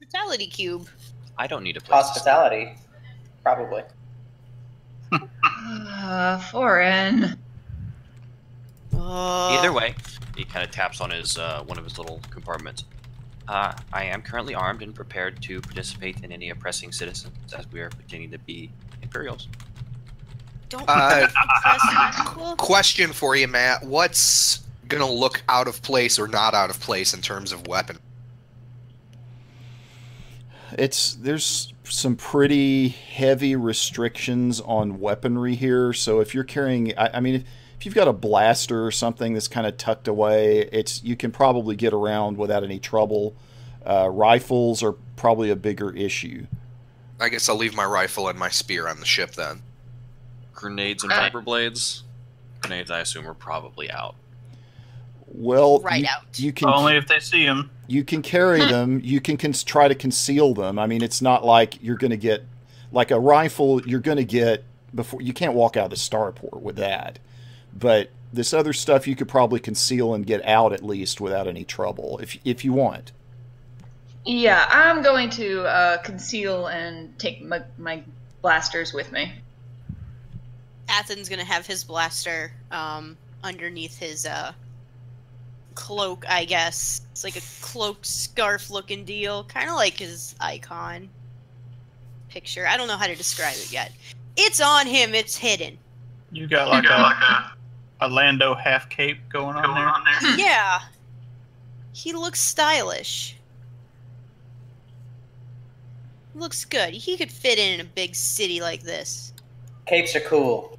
Hospitality cube. I don't need a place. Hospitality, probably. Uh, foreign. Uh, Either way, he kind of taps on his uh, one of his little compartments. Uh, I am currently armed and prepared to participate in any oppressing citizens as we are pretending to be Imperials. Don't Uh. Question for you, Matt. What's gonna look out of place or not out of place in terms of weapon? It's there's some pretty heavy restrictions on weaponry here. So if you're carrying, I, I mean, if, if you've got a blaster or something that's kind of tucked away, it's you can probably get around without any trouble. Uh, rifles are probably a bigger issue. I guess I'll leave my rifle and my spear on the ship then. Grenades and vibroblades. Grenades, I assume, are probably out. Well, Right you, out. you can Only if they see him. You can carry them. You can cons- try to conceal them. I mean, it's not like you're going to get like a rifle. You're going to get before you can't walk out of the starport with that. But this other stuff you could probably conceal and get out at least without any trouble if if you want. Yeah, I'm going to uh, conceal and take my, my blasters with me. Athen's gonna have his blaster um, underneath his uh, cloak, I guess. It's like a cloak scarf looking deal, kind of like his icon picture. I don't know how to describe it yet. It's on him. It's hidden. You got like a, a Lando half cape going on there. yeah, he looks stylish. Looks good. He could fit in in a big city like this. Capes are cool.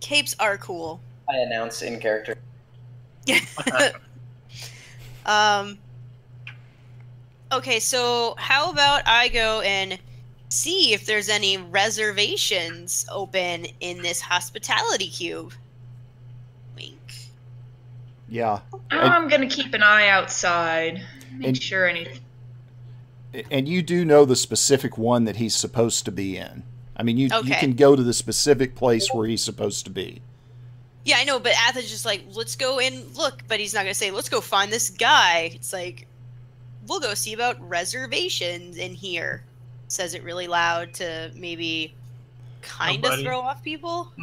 Capes are cool. I announce in character. Um. Okay, so how about I go and see if there's any reservations open in this hospitality cube? Wink. Yeah, I'm gonna keep an eye outside, make And- sure any. and you do know the specific one that he's supposed to be in. I mean, you you can go to the specific place where he's supposed to be. Yeah, I know, but Atha's just like, let's go and look, but he's not gonna say, let's go find this guy. It's like, we'll go see about reservations in here. Says it really loud to maybe kind of throw off people.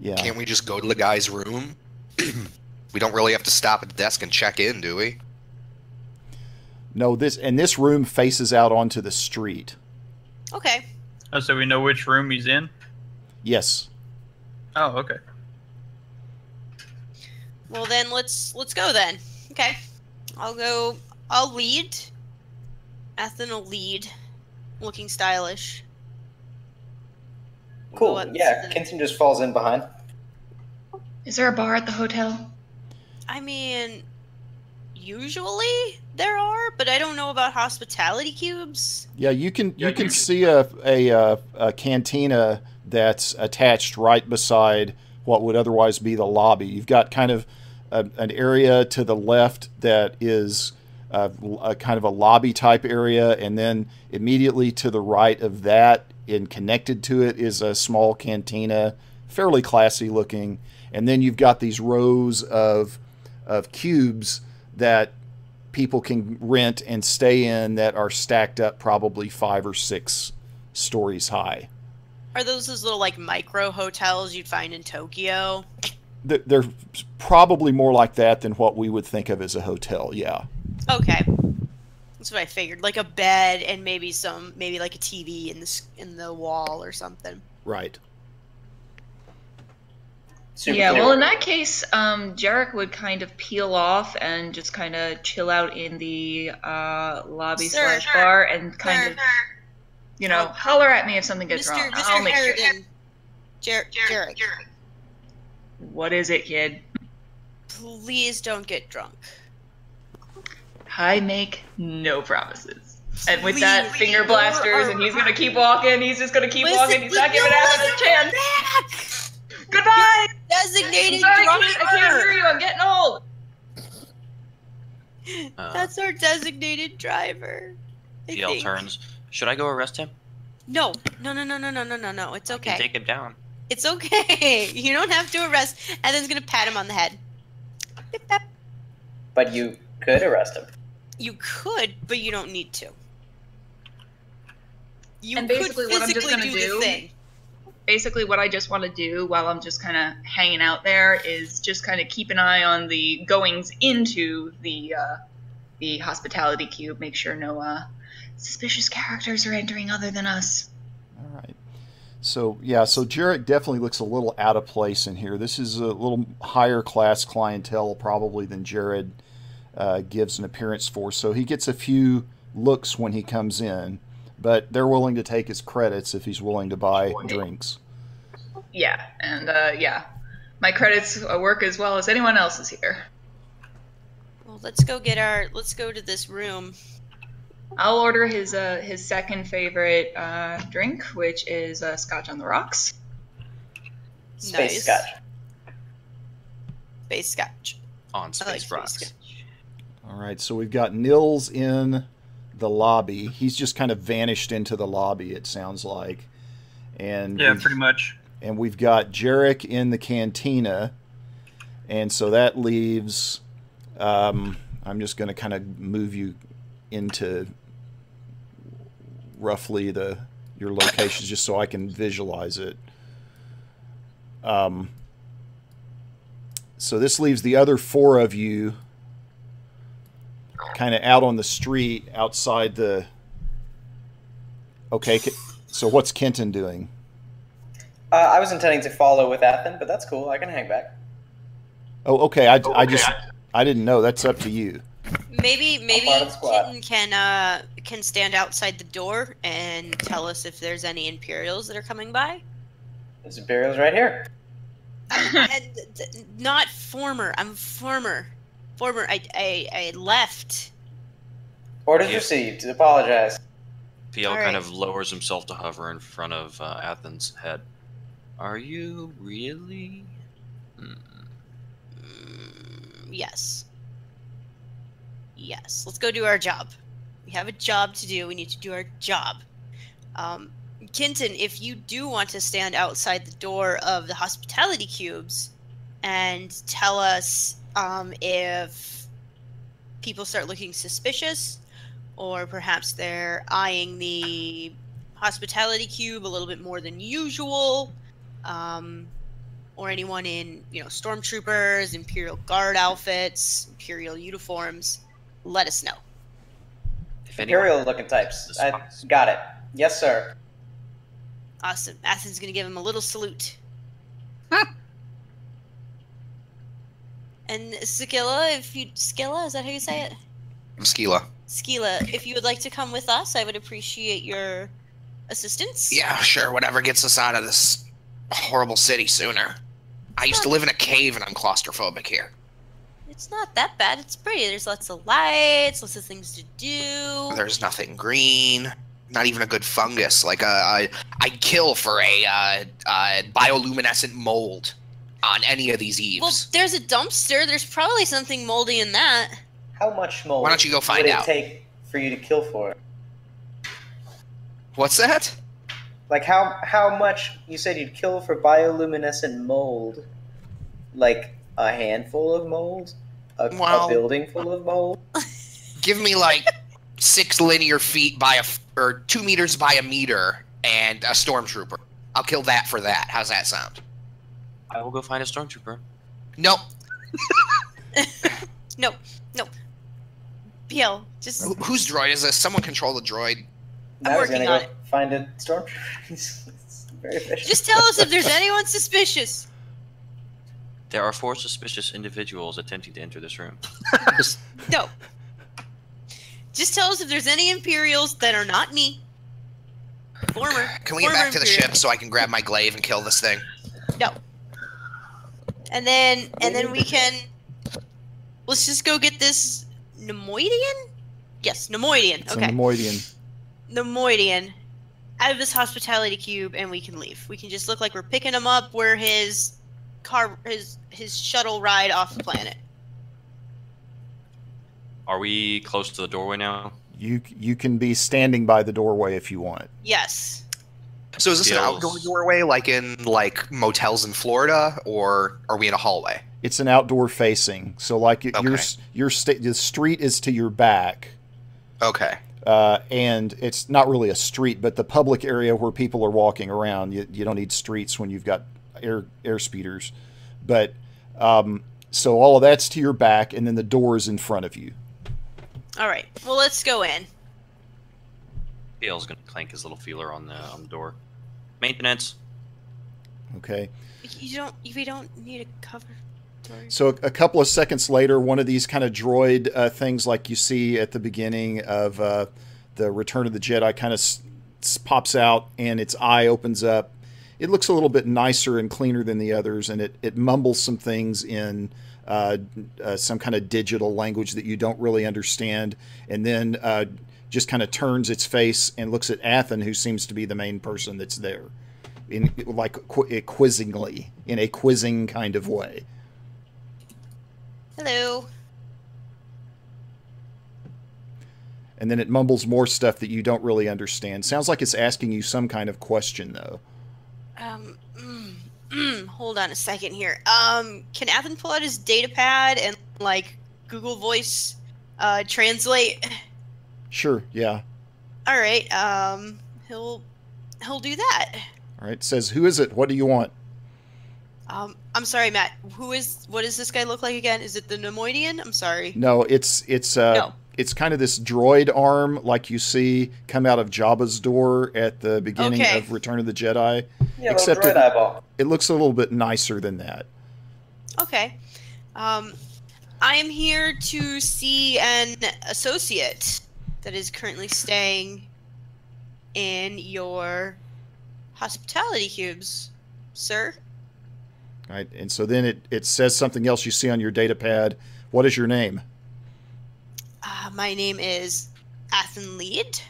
Yeah. Can't we just go to the guy's room? we don't really have to stop at the desk and check in, do we? No, this and this room faces out onto the street. Okay. Oh, so we know which room he's in. Yes. Oh, okay. Well then let's let's go then. Okay. I'll go I'll lead. Athen will lead. Looking stylish. We'll Cool. Yeah, the- Kinson just falls in behind. Is there a bar at the hotel? I mean usually there are, but I don't know about hospitality cubes. Yeah, you can you Yeah, can you- see a, a uh, a cantina that's attached right beside what would otherwise be the lobby. You've got kind of a, an area to the left that is uh, a, a kind of a lobby type area, and then immediately to the right of that, and connected to it, is a small cantina, fairly classy looking. And then you've got these rows of of cubes that people can rent and stay in that are stacked up probably five or six stories high. Are those those little like micro hotels you'd find in Tokyo? They're probably more like that than what we would think of as a hotel. Yeah. Okay. That's what I figured. Like a bed and maybe some maybe like a TV in the in the wall or something. Right. Super yeah, clear. well, in that case, um, Jarek would kind of peel off and just kind of chill out in the uh, lobby Sir, slash sir, bar and kind Sir, of, you know, Oh. holler at me if something gets Mr. wrong. Mr. I'll make sure. Harrigan. Jer- Jarek, What is it, kid? please don't get drunk. I make no promises. And with that, Please. finger blasters, and he's gonna keep walking. He's just gonna keep Listen, walking. He's not giving Adam a chance. Back! Goodbye. Designated Sorry, I can't, I can't hear you. I'm getting old. Uh, That's our designated driver. I DL think. turns. Should I go arrest him? No, no, no, no, no, no, no, no, no. It's I can okay. take him down. It's okay. You don't have to arrest. And then's gonna pat him on the head. Bip, bap. But you could arrest him. You could, but you don't need to. You And could basically what I'm just physically gonna do do- the thing. basically what I just want to do while I'm just kind of hanging out there is just kind of keep an eye on the goings into the uh, the hospitality cube. Make sure no uh, suspicious characters are entering other than us. All right. So yeah, so Jarek definitely looks a little out of place in here. This is a little higher class clientele probably than Jared uh, gives an appearance for. So he gets a few looks when he comes in, but they're willing to take his credits if he's willing to buy drinks. Yeah, and uh, yeah, my credits uh, work as well as anyone else's here. Well, let's go get our. Let's go to this room. I'll order his uh, his second favorite uh, drink, which is uh, Scotch on the rocks. Space Nice. Scotch. Space Scotch. On I like Space Space Rocks. Scotch. All right, so we've got Nils in the lobby. He's just kind of vanished into the lobby. It sounds like, and Yeah, we've- pretty much. and we've got Jarek in the cantina, and so that leaves. Um, I'm just going to kind of move you into roughly the your locations, just so I can visualize it. Um, so this leaves the other four of you kind of out on the street outside the. Okay, so what's Kenton doing? Uh, I was intending to follow with Athen, but that's cool. I can hang back. Oh, okay. I, I just I didn't know. That's up to you. Maybe maybe part of the squad. Kitten can uh can stand outside the door and tell us if there's any Imperials that are coming by. There's Imperials right here. And th- th- not former. I'm former. Former. I I, I left. Orders Yeah. received. Apologize. PL Alright. kind of lowers himself to hover in front of uh, Athens' head. Are you really? Hmm. Mm, yes. Yes. Let's go do our job. We have a job to do. We need to do our job. Um, Kenton, if you do want to stand outside the door of the hospitality cubes and tell us um, if people start looking suspicious or perhaps they're eyeing the hospitality cube a little bit more than usual um, or anyone in you know stormtroopers imperial guard outfits imperial uniforms let us know anyone- Imperial looking types. I got it. Yes, sir. awesome athens gonna give him a little salute and skilla if you skilla is that how you say it Skila. Skila, if you would like to come with us i would appreciate your assistance Yeah, sure. Whatever gets us out of this horrible city sooner. I used to live in a cave and I'm claustrophobic here. It's not that bad it's pretty there's lots of lights lots of things to do There's nothing green. Not even a good fungus. Like uh, I, I'd kill for a uh, uh, bioluminescent mold on any of these eaves. well there's a dumpster there's probably something moldy in that How much mold? Why don't you go find would out? it take for you to kill for it? What's that? Like how how much you said you'd kill for bioluminescent mold? Like a handful of mold? A, a building full of mold? Give me like six linear feet by a or two meters by a meter and a stormtrooper. I'll kill that for that. How's that sound? I will go find a stormtrooper. Nope. no no PL, just Wh- whose droid is this? Someone control the droid. I'm Now he's working gonna on go it. Find a stormtrooper. He's he's very efficient. just tell us if there's anyone suspicious. There are four suspicious individuals attempting to enter this room. No. Just tell us if there's any Imperials that are not me. Former. Can we get former back to the Imperial. ship so I can grab my glaive and kill this thing? No. And then and then we can let's just go get this Neimoidian? Yes, Neimoidian. It's Okay. a Neimoidian. Neimoidian out of this hospitality cube and we can leave. We can just look like we're picking him up where his car his his shuttle ride off the planet. Are we close to the doorway now? You you can be standing by the doorway if you want. Yes. So is this an outdoor doorway like in like motels in Florida, or are we in a hallway? It's an outdoor facing, so like it, your your sta- the street is to your back, Okay. uh, and it's not really a street, but the public area where people are walking around. You, you don't need streets when you've got air air speeders, but um, so all of that's to your back, and then the door is in front of you. All right. Well, let's go in. Gale's gonna clank his little feeler on the on the door. Maintenance. Okay. You don't. You don't need a cover. So a, a couple of seconds later, one of these kind of droid uh, things, like you see at the beginning of uh, the Return of the Jedi, kind of s- s- pops out, and its eye opens up. It looks a little bit nicer and cleaner than the others, and it, it mumbles some things in uh, uh, some kind of digital language that you don't really understand, and then uh, just kind of turns its face and looks at Athen, who seems to be the main person that's there, in like qu- quizzingly, in a quizzing kind of way. Hello. and then it mumbles more stuff that you don't really understand. Sounds like it's asking you some kind of question, though. Um. mm, mm, hold on a second here. Um. Can Athen pull out his data pad and like Google Voice, uh, translate? Sure, yeah. All right. Um. He'll. He'll do that. All right. Says, who is it? What do you want? Um. I'm sorry, Matt. Who is? What does this guy look like again? Is it the Neimoidian? I'm sorry. No, it's it's uh, No. It's kind of this droid arm like you see come out of Jabba's door at the beginning Okay. of Return of the Jedi. Yeah, Except droid it- eyeball. It looks a little bit nicer than that. Okay. Um, I am here to see an associate that is currently staying in your hospitality cubes, sir. Right. And so then it, it says something else you see on your data pad. What is your name? Uh, my name is Athen Lead.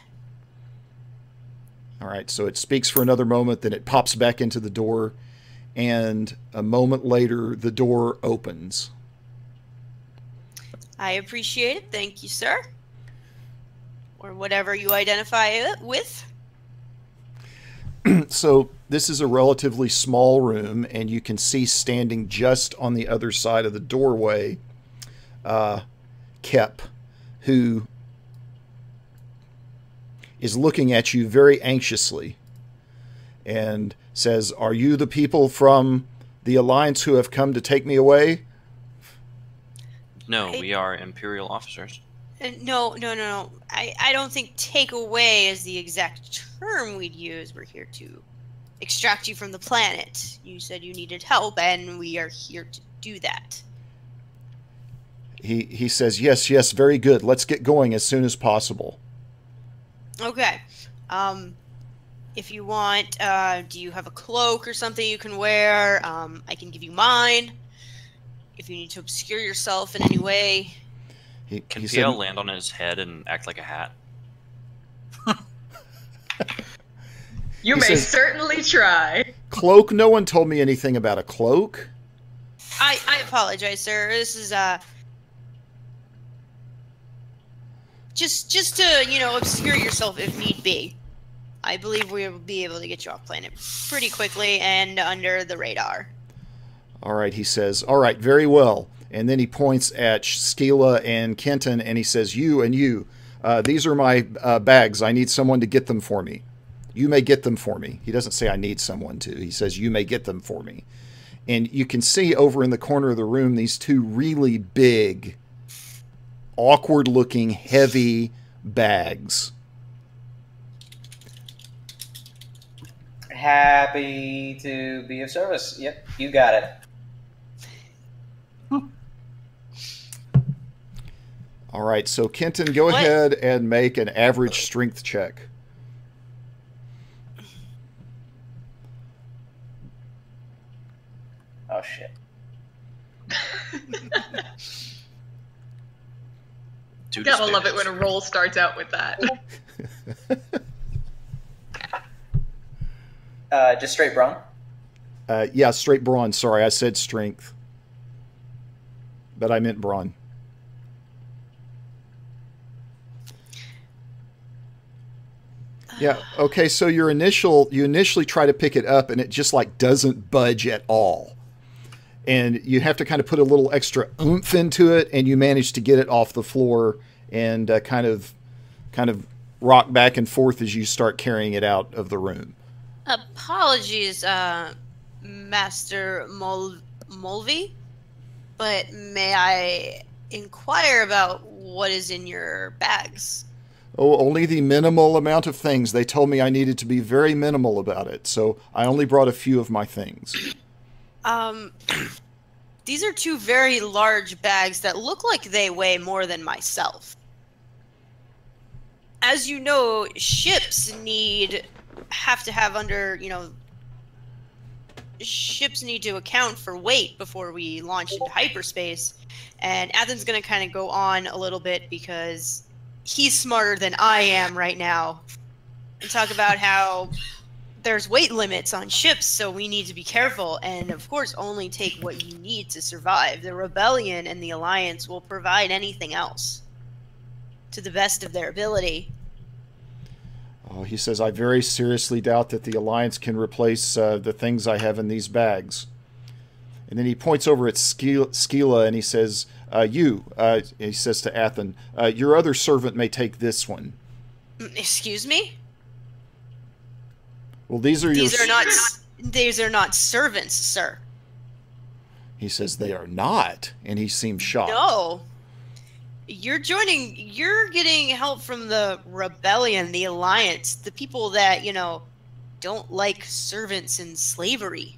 All right, so it speaks for another moment, then it pops back into the door, and a moment later, the door opens. I appreciate it. Thank you, sir. Or whatever you identify it with. So, this is a relatively small room, and you can see standing just on the other side of the doorway, uh, Kep, who is looking at you very anxiously and says, Are you the people from the Alliance who have come to take me away? No, I- we are Imperial officers. Uh, no, no, no, no. I, I don't think take away is the exact term we'd use. We're here to extract you from the planet. You said you needed help, and we are here to do that. He, he says, Yes, yes, very good. Let's get going as soon as possible. Okay. Um, if you want, uh, do you have a cloak or something you can wear? Um, I can give you mine. If you need to obscure yourself in any way. He, Can he PL said, land on his head and act like a hat? You He may says- certainly try. Cloak? No one told me anything about a cloak. I, I apologize, sir. This is uh just just to you know obscure yourself if need be. I believe we will be able to get you off planet pretty quickly and under the radar. All right, he says, All right, very well. And then he points at Skila and Kenton and he says, You and you, uh, these are my uh, bags. I need someone to get them for me. You may get them for me. He doesn't say I need someone to. He says, You may get them for me. And you can see over in the corner of the room these two really big, awkward looking, heavy bags. Happy to be of service. Yep, you got it. All right, so Kenton, go What? ahead and make an average strength check. Oh shit. Two Gotta love it when a roll starts out with that. Uh, just straight brawn. Uh, yeah, straight brawn. Sorry, I said strength, but I meant brawn. Yeah. Okay. So your initial, you initially try to pick it up, and it just like doesn't budge at all. And you have to kind of put a little extra oomph into it, and you manage to get it off the floor and uh, kind of, kind of rock back and forth as you start carrying it out of the room. Apologies, uh, Master Mol- Mulvey, but may I inquire about what is in your bags? Oh, only the minimal amount of things. They told me I needed to be very minimal about it, so I only brought a few of my things. Um, these are two very large bags that look like they weigh more than myself. As you know, ships need have to have under, you know, ships need to account for weight before we launch into hyperspace. And Athens going to kind of go on a little bit because he's smarter than I am right now and talk about how there's weight limits on ships, so we need to be careful and, of course, only take what you need to survive. The rebellion and the alliance will provide anything else to the best of their ability. Oh, he says, I very seriously doubt that the Alliance can replace uh, the things I have in these bags. And then he points over at Skila, and he says, uh, You, uh, he says to Athen, uh, your other servant may take this one. Mm, Excuse me? Well, these are These your. are not these are not servants, sir. He says, They are not. And he seems shocked. No. You're joining you're getting help from the rebellion, the alliance, the people that, you know, don't like servants and slavery.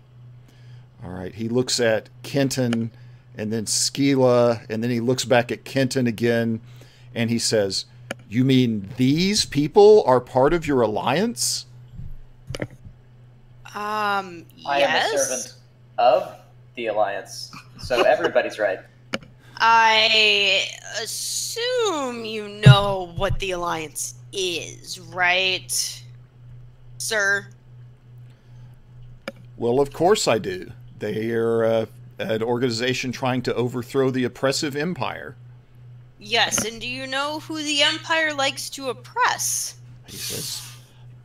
All right. He looks at Kenton and then Skila, and then he looks back at Kenton again, and he says, You mean these people are part of your alliance? Um I yes. am a servant of the Alliance, so everybody's right. I assume you know what the alliance is, right? Sir. Well, of course I do. They are uh, an organization trying to overthrow the oppressive empire. Yes, and do you know who the empire likes to oppress? He says,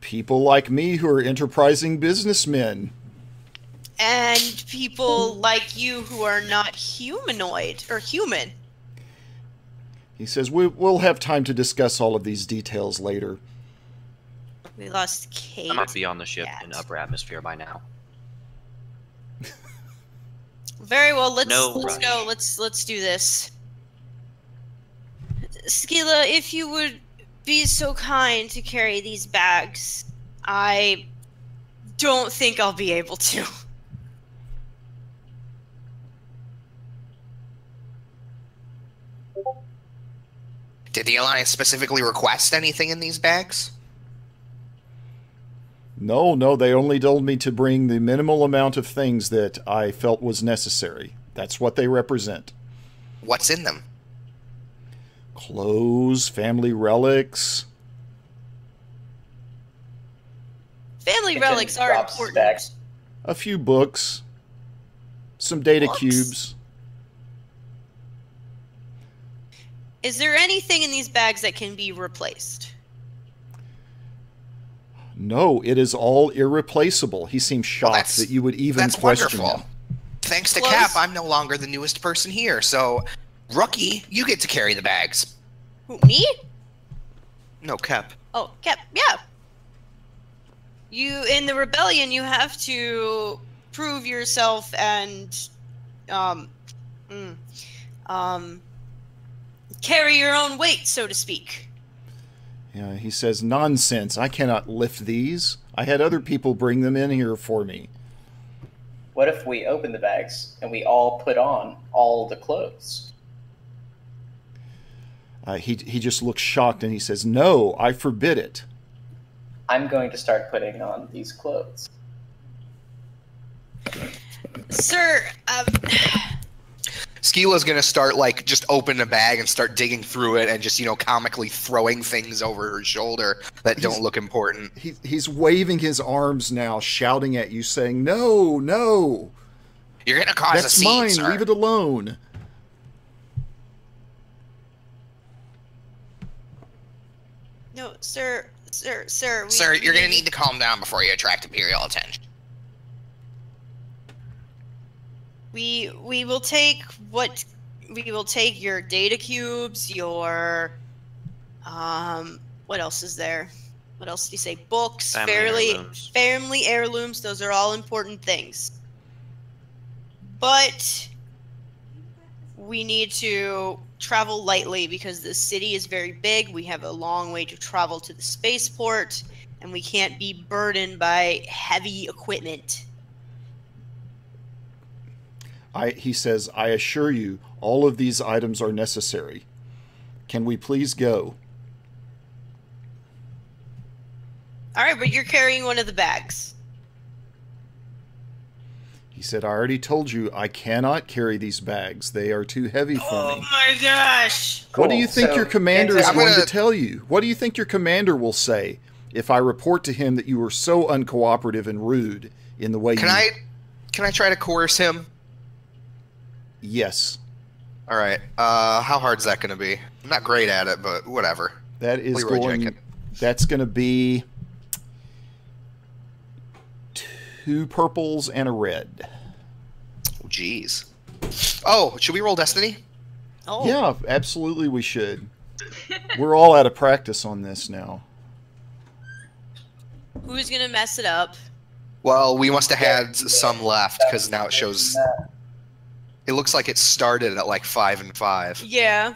People like me who are enterprising businessmen. and people like you who are not humanoid or human. He says, we, We'll have time to discuss all of these details later. We lost Kate. I must be on the ship in upper atmosphere by now. Very well. Let's No let's rush. go. Let's let's do this. Skila, if you would be so kind to carry these bags, I don't think I'll be able to. Did the Alliance specifically request anything in these bags? No, no, they only told me to bring the minimal amount of things that I felt was necessary. That's what they represent What's in them? Clothes, family relics. Family Kitchen relics are drops important. bags. a few books, some data Books? cubes. Is there anything in these bags that can be replaced? No, it is all irreplaceable. He seems shocked that's- that you would even That's question wonderful. him. Thanks to Close. Cap, I'm no longer the newest person here, so Rookie, you get to carry the bags. Who, me? No, Cap. Oh, Cap, yeah. You in the rebellion, you have to prove yourself and, um, mm, um, carry your own weight, so to speak. Yeah, he says, Nonsense. I cannot lift these. I had other people bring them in here for me. What if we open the bags and we all put on all the clothes? Uh, he, he just looks shocked and he says, No, I forbid it. I'm going to start putting on these clothes. Sir, um, Skila's gonna start like just open a bag and start digging through it and just you know comically throwing things over her shoulder that don't look important. He, he's waving his arms now, shouting at you, saying, No, no, You're gonna cause a that's scene, mine. sir. Leave it alone. No, sir, sir, sir. We, Sir, you're we gonna need to calm down before you attract imperial attention. We we we will take what we will take your data cubes, your um what else is there? What else did you say? Books, Family fairly heirlooms. family heirlooms, those are all important things. But we need to travel lightly because the city is very big. We have a long way to travel to the spaceport, and we can't be burdened by heavy equipment. I, he says, I assure you, all of these items are necessary. Can we please go? All right, but you're carrying one of the bags. He said, I already told you I cannot carry these bags. They are too heavy for Oh me. Oh my gosh! What do you think So, your commander is going gonna- to tell you? What do you think your commander will say if I report to him that you were so uncooperative and rude in the way Can you I can I try to coerce him? Yes. All right. Uh, how hard is that going to be? I'm not great at it, but whatever. That is Leroy going Jenkins. that's going to be two purples and a red. Oh, Jeez. Oh, should we roll destiny? Oh, Yeah, absolutely we should. We're all out of practice on this now. who's gonna mess it up? Well, we must have had some left because now it shows. It looks like it started at like five and five. Yeah.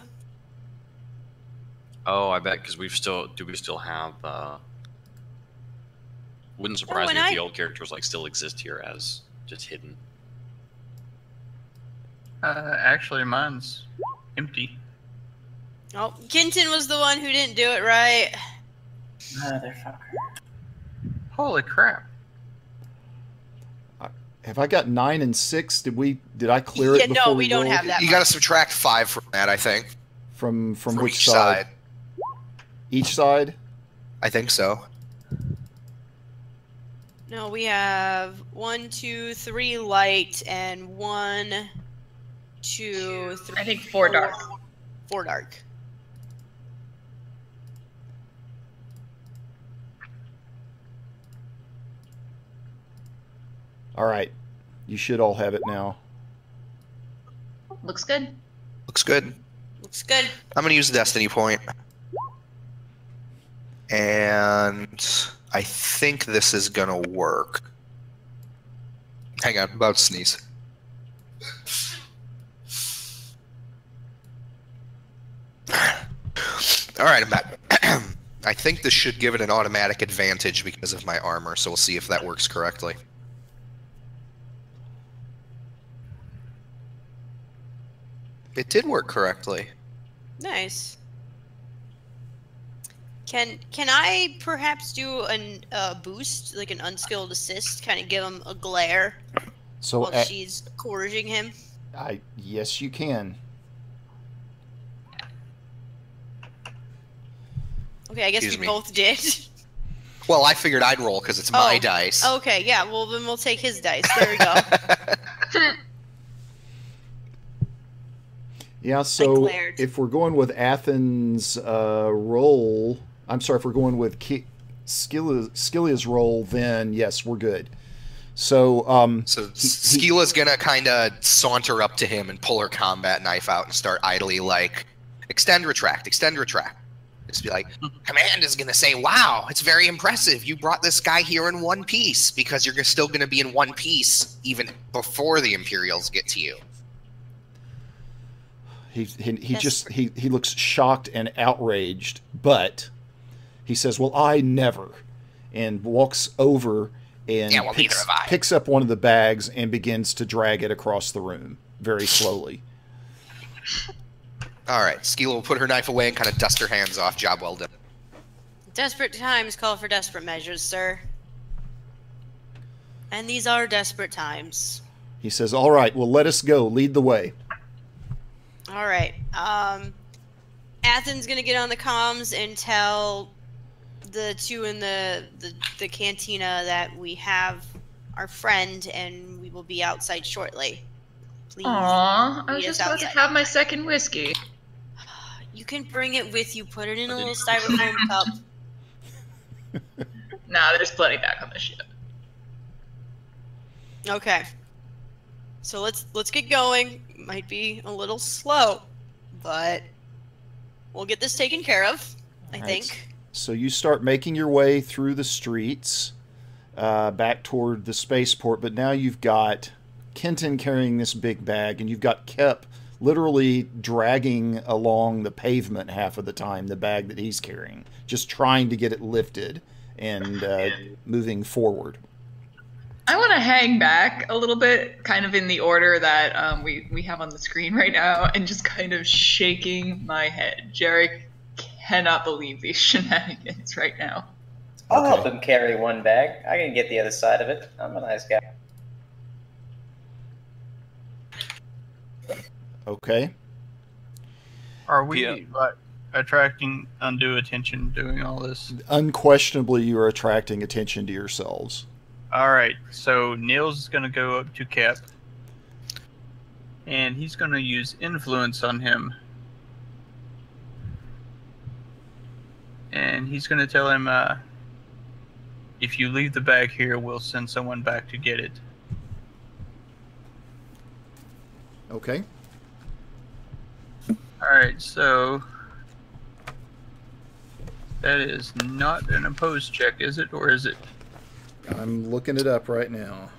Oh, I bet because we've still do we still have? uh Wouldn't surprise when me if I- the old characters like still exist here as just hidden. Uh, actually, mine's empty. Oh, Kenton was the one who didn't do it right. Motherfucker. Holy crap! Have I got nine and six? Did we? Did I clear it? Yeah, no, before we don't rolled? have that. You got to subtract five from that, I think. From from, from which each side? Each side. I think so. No, we have one, two, three light, and one, two, three. I think four dark. Four dark. All right. You should all have it now. Looks good. Looks good. Looks good. I'm gonna use the destiny point, and I think this is gonna work. Hang on, I'm about to sneeze. All right, I'm back. I think this should give it an automatic advantage because of my armor, so we'll see if that works correctly. It did work correctly. Nice. Can can I perhaps do an uh, boost, like an unskilled assist, kind of give him a glare So while a- she's coercing him? I yes, you can. Okay, I guess Excuse we me. both did. Well, I figured I'd roll because it's my Oh. dice. okay, yeah. Well, then we'll take his dice. There we go. Yeah. So if we're going with Athens' uh, roll, I'm sorry. If we're going with Ki- Skilla, Skillia's roll, then yes, we're good. So um, so he- Skeela's gonna kind of saunter up to him and pull her combat knife out and start idly like, extend, retract, extend, retract. Just be like, command is gonna say, "Wow, it's very impressive. You brought this guy here in one piece because you're still gonna be in one piece even before the Imperials get to you." He he, he Yes. just he he looks shocked and outraged, but he says, "Well, I never," and walks over and Yeah, well, picks, have I. picks up one of the bags and begins to drag it across the room very slowly. All right, Skeela will put her knife away and kind of dust her hands off. Job well done. desperate times call for desperate measures, sir. And these are desperate times. He says, "All right, well, let us go. Lead the way." All right. Um, Athens gonna get on the comms and tell the two in the, the the cantina that we have our friend and we will be outside shortly. Please. Aw, I was just about to have my second whiskey. You can bring it with you. Put it in a little styrofoam cup. Nah, there's plenty back on the ship. Okay. So let's let's get going. Might be a little slow, but we'll get this taken care of. I Alright. think. So you start making your way through the streets uh, back toward the spaceport, but now you've got Kenton carrying this big bag, and you've got Kep literally dragging along the pavement half of the time the bag that he's carrying, just trying to get it lifted and uh, moving forward. I want to hang back a little bit, kind of in the order that um, we, we have on the screen right now, and just kind of shaking my head. Jarek cannot believe these shenanigans right now. I'll help Okay. him carry one bag. I can get the other side of it. I'm a nice guy. Okay. Are we Yeah. like attracting undue attention doing all this? Unquestionably, you are attracting attention to yourselves. All right, so Niels is gonna go up to Cap, and he's gonna use influence on him, and he's gonna tell him, uh, "If you leave the bag here, we'll send someone back to get it." Okay. All right, so that is not an opposed check, is it, or is it? I'm looking it up right now.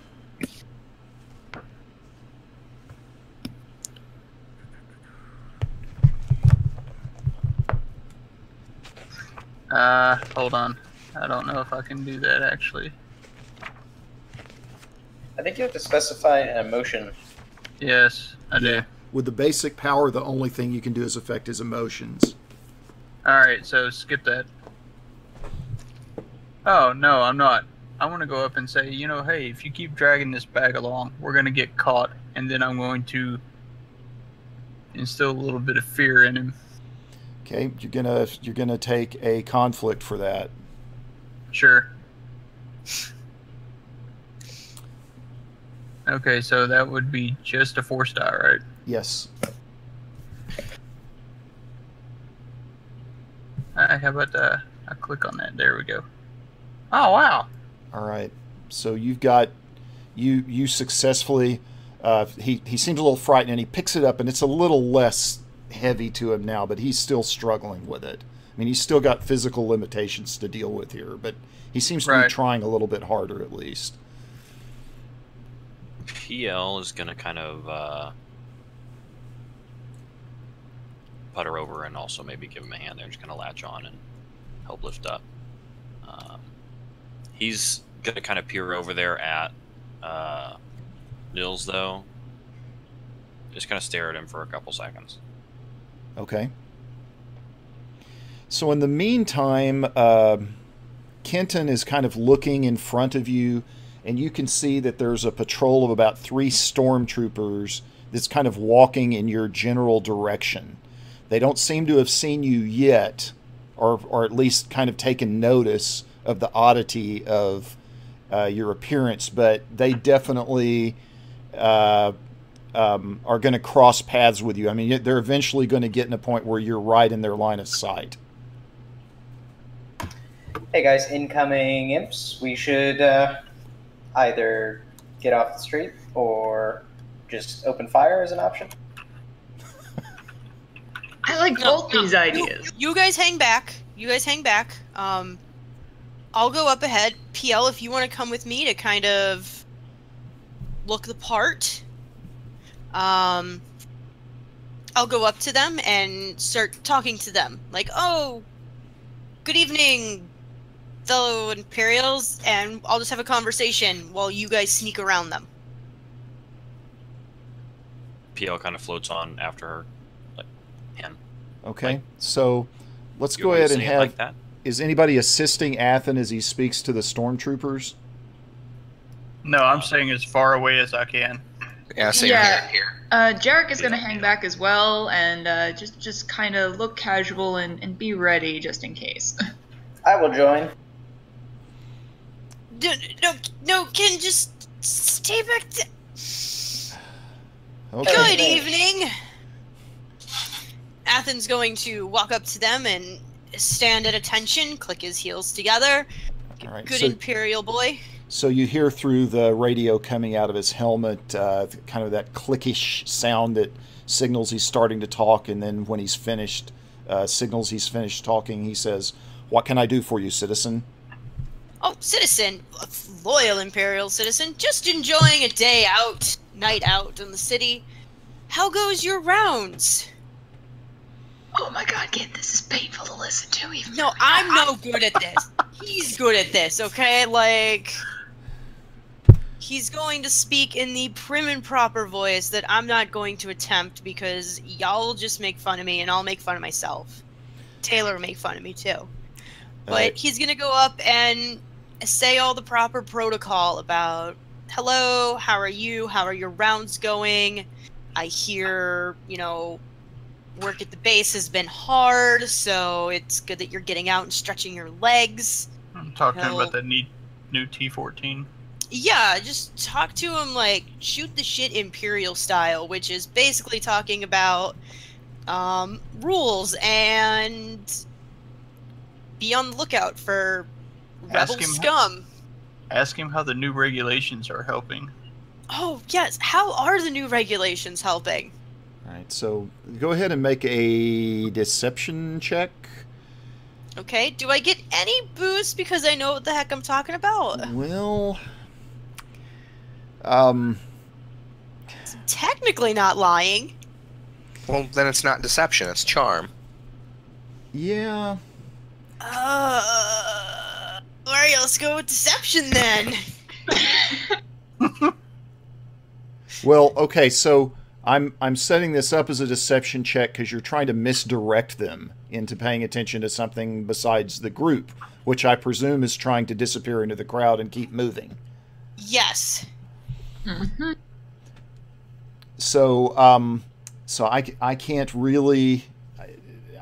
Uh, hold on. I don't know if I can do that actually. I think you have to specify an emotion. Yes, I do. With the basic power, the only thing you can do is affect his emotions. All right, so skip that. Oh no, I'm not. I want to go up and say, you know, hey, if you keep dragging this bag along, we're gonna get caught, and then I'm going to instill a little bit of fear in him. Okay, you're gonna you're gonna take a conflict for that. Sure. Okay, so that would be just a four star, right? Yes. Uh, how about uh, I click on that? There we go. Oh wow! All right. So you've got you you successfully. Uh, he he seems a little frightened, and he picks it up, and it's a little less heavy to him now, but he's still struggling with it. I mean, he's still got physical limitations to deal with here, but he seems to be trying a little bit harder, at least. PL is gonna kind of uh, putter over and also maybe give him a hand there. Just gonna latch on and help lift up. Um, he's gonna kind of peer over there at uh, Nils though. Just kind of stare at him for a couple seconds. Okay. So in the meantime, um Kenton is kind of looking in front of you, and you can see that there's a patrol of about three stormtroopers that's kind of walking in your general direction. They don't seem to have seen you yet, or or at least kind of taken notice of the oddity of uh, your appearance, but they definitely uh, um, are going to cross paths with you. I mean, they're eventually going to get in a point where you're right in their line of sight. Hey guys, incoming imps. We should uh, either get off the street or just open fire as an option. I like No, both no, these you- ideas. You, guys hang back. You guys hang back. Um, I'll go up ahead. PL, if you want to come with me to kind of look the part, um, I'll go up to them and start talking to them. Like, oh, good evening, fellow Imperials, and I'll just have a conversation while you guys sneak around them. PL kind of floats on after her, like him. Okay, so let's go ahead and have. like that. Is anybody assisting Athen as he speaks to the stormtroopers? No, I'm staying as far away as I can. Yeah, same Yeah. here. Uh, Jarek is gonna hang back as well, and uh, just just kind of look casual and, and be ready just in case. I will join. No, no, no, Ken, just stay back. Th- Okay. Good evening. Athens going to walk up to them and stand at attention, click his heels together. All right. Good So, imperial boy. So you hear through the radio coming out of his helmet, uh, kind of that clickish sound that signals he's starting to talk, and then when he's finished, uh, signals he's finished talking. He says, "What can I do for you, citizen?" Oh, citizen, loyal imperial citizen, just enjoying a day out, night out in the city. How goes your rounds? Oh my god, kid, this is painful to listen to. Even No, I'm no good at this. He's good at this, okay? Like he's going to speak in the prim and proper voice that I'm not going to attempt because y'all will just make fun of me and I'll make fun of myself. Taylor will make fun of me too. But Uh, he's gonna go up and say all the proper protocol about hello, how are you? How are your rounds going? I hear, you know, work at the base has been hard, so it's good that you're getting out and stretching your legs. I'm talking Hell. about that new, new T14. Yeah, just talk to him like shoot the shit imperial style, which is basically talking about um, rules and be on the lookout for Ask rebel him- scum. Ask him how the new regulations are helping. Oh yes, how are the new regulations helping? All right, so go ahead and make a deception check. Okay, do I get any boost because I know what the heck I'm talking about? Well, um, Technically not lying. Well, then it's not deception; it's charm. yeah. Uh, alright, let's go with deception then. Well, okay, so I'm I'm setting this up as a deception check because you're trying to misdirect them into paying attention to something besides the group, which I presume is trying to disappear into the crowd and keep moving. Yes. Mhm. So, um, so I, I can't really, I,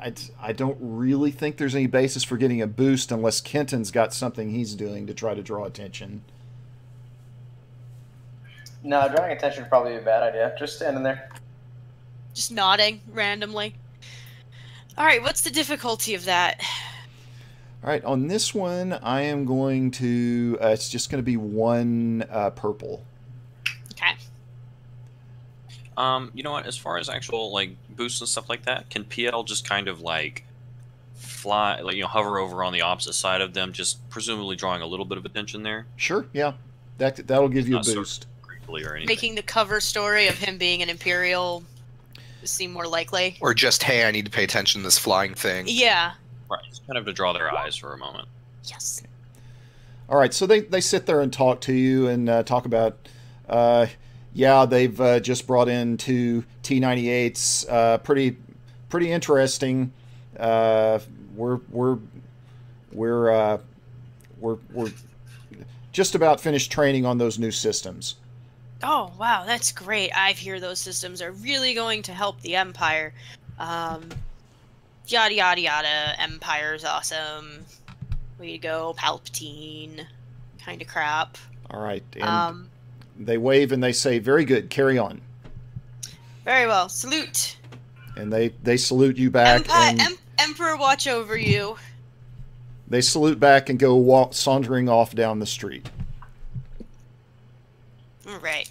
I, I don't really think there's any basis for getting a boost unless Kenton's got something he's doing to try to draw attention. No, drawing attention would probably be a bad idea. Just standing there. Just nodding randomly. Alright, what's the difficulty of that? All right, on this one, I am going to. Uh, it's just going to be one uh, purple. Okay. Um, you know what? As far as actual like boosts and stuff like that, can PL just kind of like fly, like you know, hover over on the opposite side of them, just presumably drawing a little bit of attention there, Sure, yeah, that that'll give you a boost. briefly or anything. Making the cover story of him being an Imperial seem more likely. Or just, hey, I need to pay attention to this flying thing. Yeah. Right, just kind of to draw their eyes for a moment. Yes. All right, so they, they sit there and talk to you and uh, talk about, uh, yeah, they've uh, just brought in two T98s, uh, pretty pretty interesting. Uh, we're we're we're uh, we're we're just about finished training on those new systems. Oh wow, that's great. I hear those systems are really going to help the Empire. Um, yada yada yada. Empire's awesome. Way to go, Palpatine. Kind of crap. All right, and Um, they wave and they say, "Very good, carry on." very well. Salute. And they they salute you back, Empire, and em- Emperor, watch over you. they salute back and go walk sauntering off down the street. All right.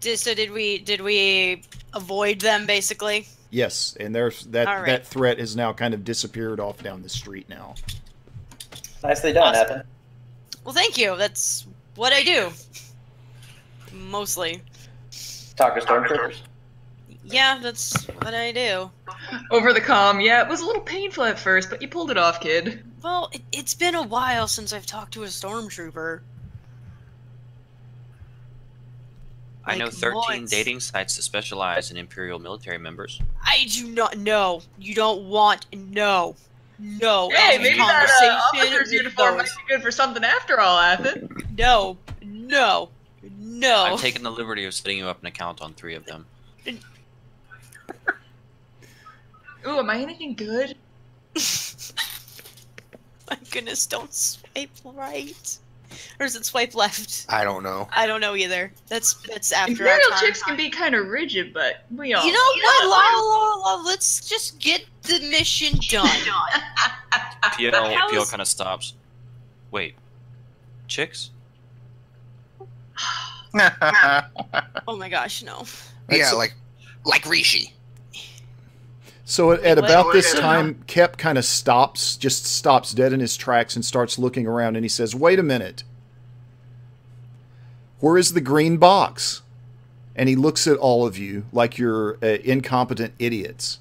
Did, so did we? Did we avoid them basically? Yes, and there's that All right. that threat has now kind of disappeared off down the street now. Nicely done, Awesome. Evan. Well, thank you. That's what I do. Mostly. Talk to stormtroopers. Yeah, that's what I do. Over the comm, yeah, it was a little painful at first, but you pulled it off, kid. Well, it, it's been a while since I've talked to a stormtrooper. I know 13 once. dating sites that specialize in Imperial military members. I do not know. You don't want no, no. Hey, any maybe that uh, conversation officer's with uniform might be good for something after all, Athen. No, no, no. I've taken the liberty of setting you up an account on three of them. Ooh, am I anything good? My goodness, don't swipe right. Or is it swipe left? I don't know. I don't know either. That's that's after Imperial our time. chicks can be kind of rigid, but we all. You know what? La, la, la, let's just get the mission done. PL, PL kind of stops. Wait, chicks? Oh my gosh, no. yeah, That's- like like Rishi. So at, at about this time, Kep kind of stops, just stops dead in his tracks and starts looking around and he says, Wait a minute. Where is the green box? And he looks at all of you like you're uh, incompetent idiots.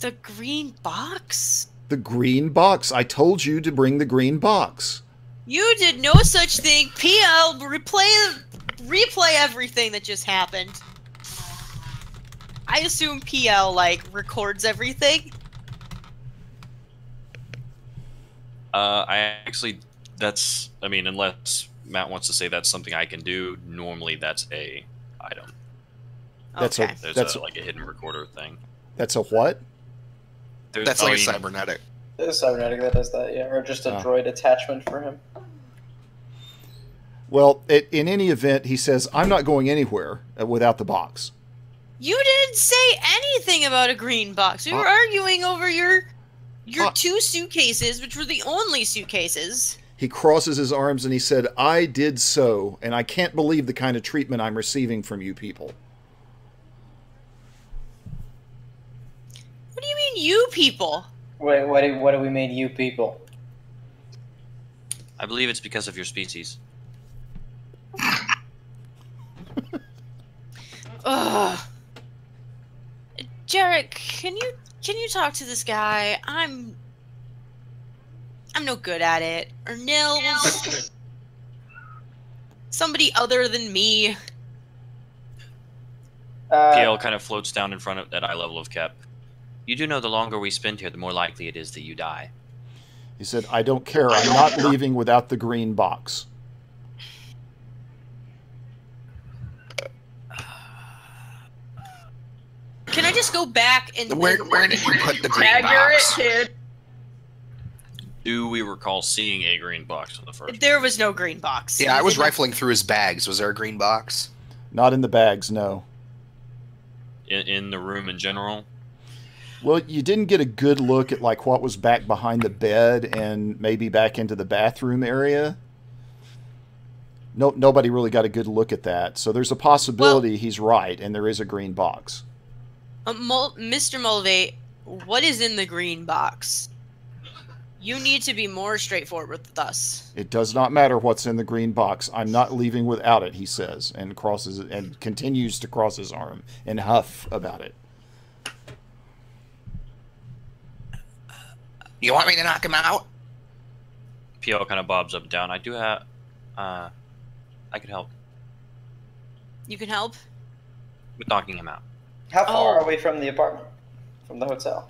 The green box? The green box. I told you to bring the green box. You did no such thing. PL, replay replay everything that just happened. I assume PL like records everything. Uh, I actually, that's, I mean, unless Matt wants to say that's something I can do, normally that's a item. That's a- okay. There's That's- a, like a hidden recorder thing. That's a what? There's, That's I like a cybernetic. There's a cybernetic that does that, yeah, or just a Ah. droid attachment for him. Well, it, in any event, he says, I'm not going anywhere uh, without the box. You didn't say anything about a green box. We were Uh, arguing over your your uh, two suitcases, which were the only suitcases. He crosses his arms and he said, I did so, and I can't believe the kind of treatment I'm receiving from you people. What do you mean, you people? Wait, what do, what do we mean, you people? I believe it's because of your species. Ugh. Jarek, can you can you talk to this guy? I'm I'm no good at it. Or Nils. Somebody other than me. Uh, PL kind of floats down in front of that eye level of Kep. You do know the longer we spend here, the more likely it is that you die. He said, I don't care. I'm not leaving without the green box. Can I just go back and Where where did you put the green Dagger it, box? Do we recall seeing a green box in the first? there was no green box. Yeah, I was They did not- rifling through his bags. Was there a green box? Not in the bags, no. in, in the room in general? Well, you didn't get a good look at like what was back behind the bed and maybe back into the bathroom area. No, nobody really got a good look at that. So there's a possibility he's right, and there is a green box. Uh, Mul- Mr. Mulvey, what is in the green box? You need to be more straightforward with us. It does not matter what's in the green box. I'm not leaving without it, he says, and crosses and continues to cross his arm and huff about it. You want me to knock him out? PL kind of bobs up and down. I do have. Uh, I can help You can help? with knocking him out. How far Oh. are we from the apartment? From the hotel?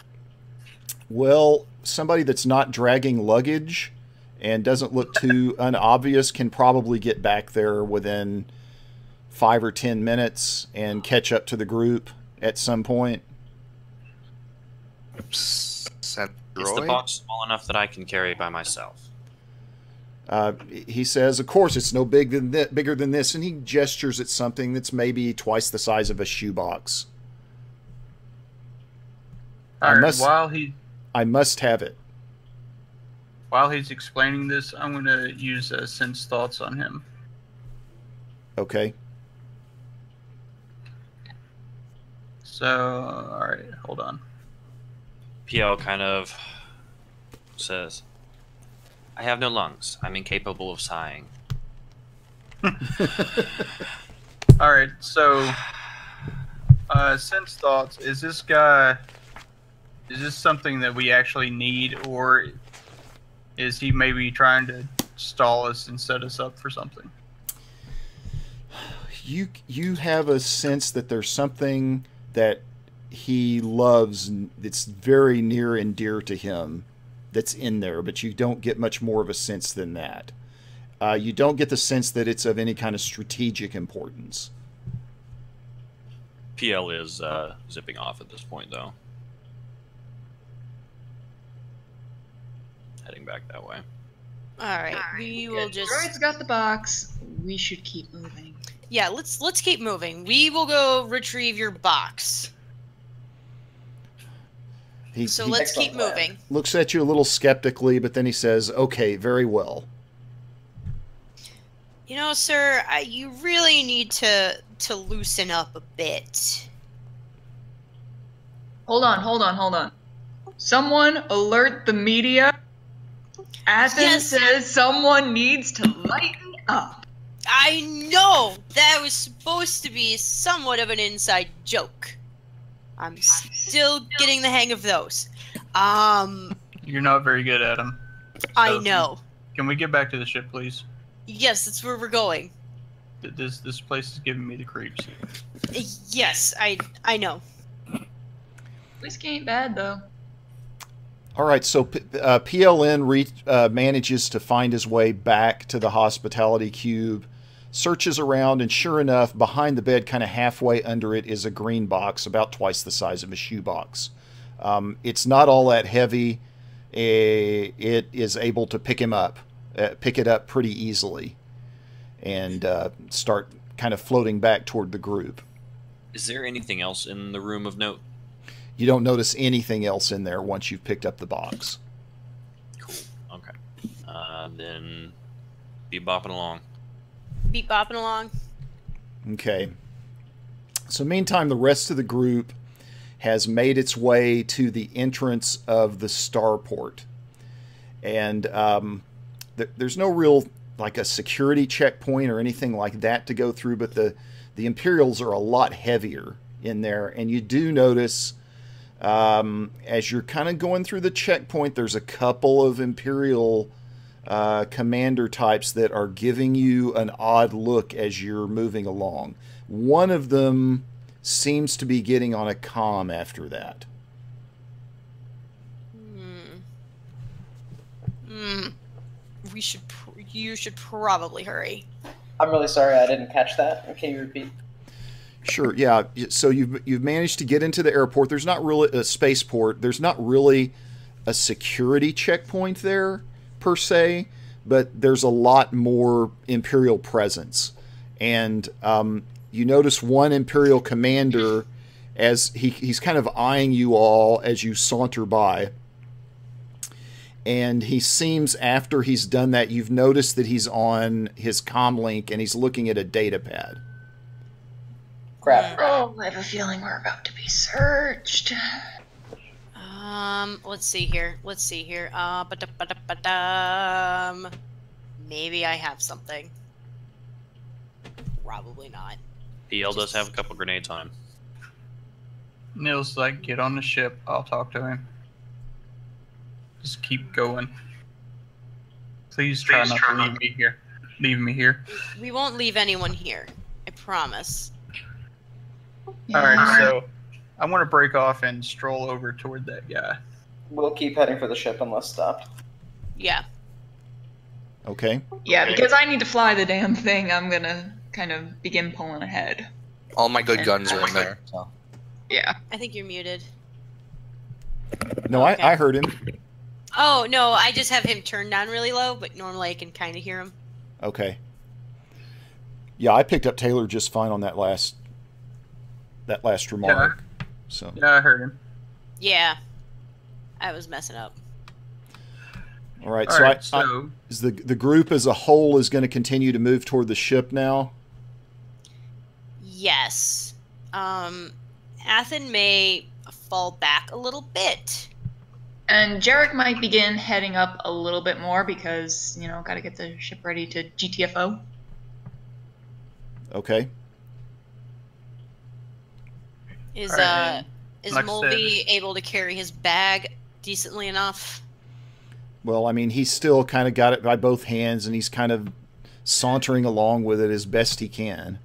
Well, somebody that's not dragging luggage and doesn't look too unobvious can probably get back there within five or ten minutes and catch up to the group at some point. Said Is the box small enough that I can carry it by myself? Uh, he says, "Of course, it's no big than thi- bigger than this," and he gestures at something that's maybe twice the size of a shoebox. I All right, must- while he I must have it. while he's explaining this, I'm gonna use uh, sense thoughts on him. Okay. So, all right, hold on. PL kind of says, I have no lungs. I'm incapable of sighing. All right, so uh, sense thoughts. Is this guy? Is this something that we actually need, or is he maybe trying to stall us and set us up for something? You you have a sense that there's something that he loves and that's very near and dear to him that's in there, but you don't get much more of a sense than that. Uh, you don't get the sense that it's of any kind of strategic importance. PL is uh, zipping off at this point, though. Heading back that way. Alright, we will Good. just Droid's got the box. We should keep moving. Yeah, let's let's keep moving. We will go retrieve your box. He, So he let's Excellent keep plan. moving. looks at you a little skeptically, but then he says, "Okay, very well." You know, sir, I, you really need to to loosen up a bit. Hold on, hold on, hold on. Someone alert the media. Athens Yes. says someone needs to lighten up. I know that was supposed to be somewhat of an inside joke. I'm still getting the hang of those. Um, You're not very good at them. I know. Can we get back to the ship, please? Yes, that's where we're going. This this place is giving me the creeps. Yes, I I know. Whiskey ain't bad though. All right, so P- uh, PLN re- uh, manages to find his way back to the hospitality cube, searches around, and sure enough, behind the bed, kind of halfway under it, is a green box about twice the size of a shoebox. Um, it's not all that heavy. Eh, It is able to pick him up, uh, pick it up pretty easily, and uh, start kind of floating back toward the group. Is there anything else in the room of note? You don't notice anything else in there once you've picked up the box. Cool. Okay. Uh, then be bopping along. Beat bopping along. Okay. So, meantime, the rest of the group has made its way to the entrance of the starport. And um, th- there's no real, like, a security checkpoint or anything like that to go through, but the, the Imperials are a lot heavier in there. And you do notice, um, as you're kind of going through the checkpoint, there's a couple of Imperial uh, commander types that are giving you an odd look as you're moving along. One of them seems to be getting on a comm after that. Hmm. Hmm. We should. Pr- you should probably hurry. I'm really sorry I didn't catch that. Can you repeat? Sure, yeah. So you've you've managed to get into the airport. There's not really a spaceport. There's not really a security checkpoint there per se, but there's a lot more Imperial presence. And um, you notice one Imperial commander as he, he's kind of eyeing you all as you saunter by. And he seems, after he's done that, you've noticed that he's on his comm link and he's looking at a data pad. Crap. Oh, I have a feeling we're about to be searched. Um, let's see here. Let's see here. Uh, but um, maybe I have something. Probably not. PL does have a couple grenades on him. Neil's like, get on the ship. I'll talk to him. Just keep going. Please try Please not try to not leave me here. Leave me here. We won't leave anyone here. I promise. All right, so I want to break off and stroll over toward that guy. We'll keep heading for the ship unless stopped. Yeah. Okay. Yeah, because I need to fly the damn thing, I'm gonna kind of begin pulling ahead. All my good guns are in there. So. Yeah. I think you're muted. No, Okay. I, I heard him. Oh no, I just have him turned down really low, but normally I can kind of hear him. Okay. Yeah, I picked up Taylor just fine on that last that last remark. So Yeah, I heard him. Yeah. I was messing up. all right, All so, right, I, I, so is the the group as a whole is going to continue to move toward the ship now. Yes. Um, Athen may fall back a little bit. And Jarek might begin heading up a little bit more because, you know, gotta get the ship ready to GTFO. Okay. Is All right, uh is like Moldy able to carry his bag decently enough? Well, I mean, he's still kind of got it by both hands, and he's kind of sauntering along with it as best he can.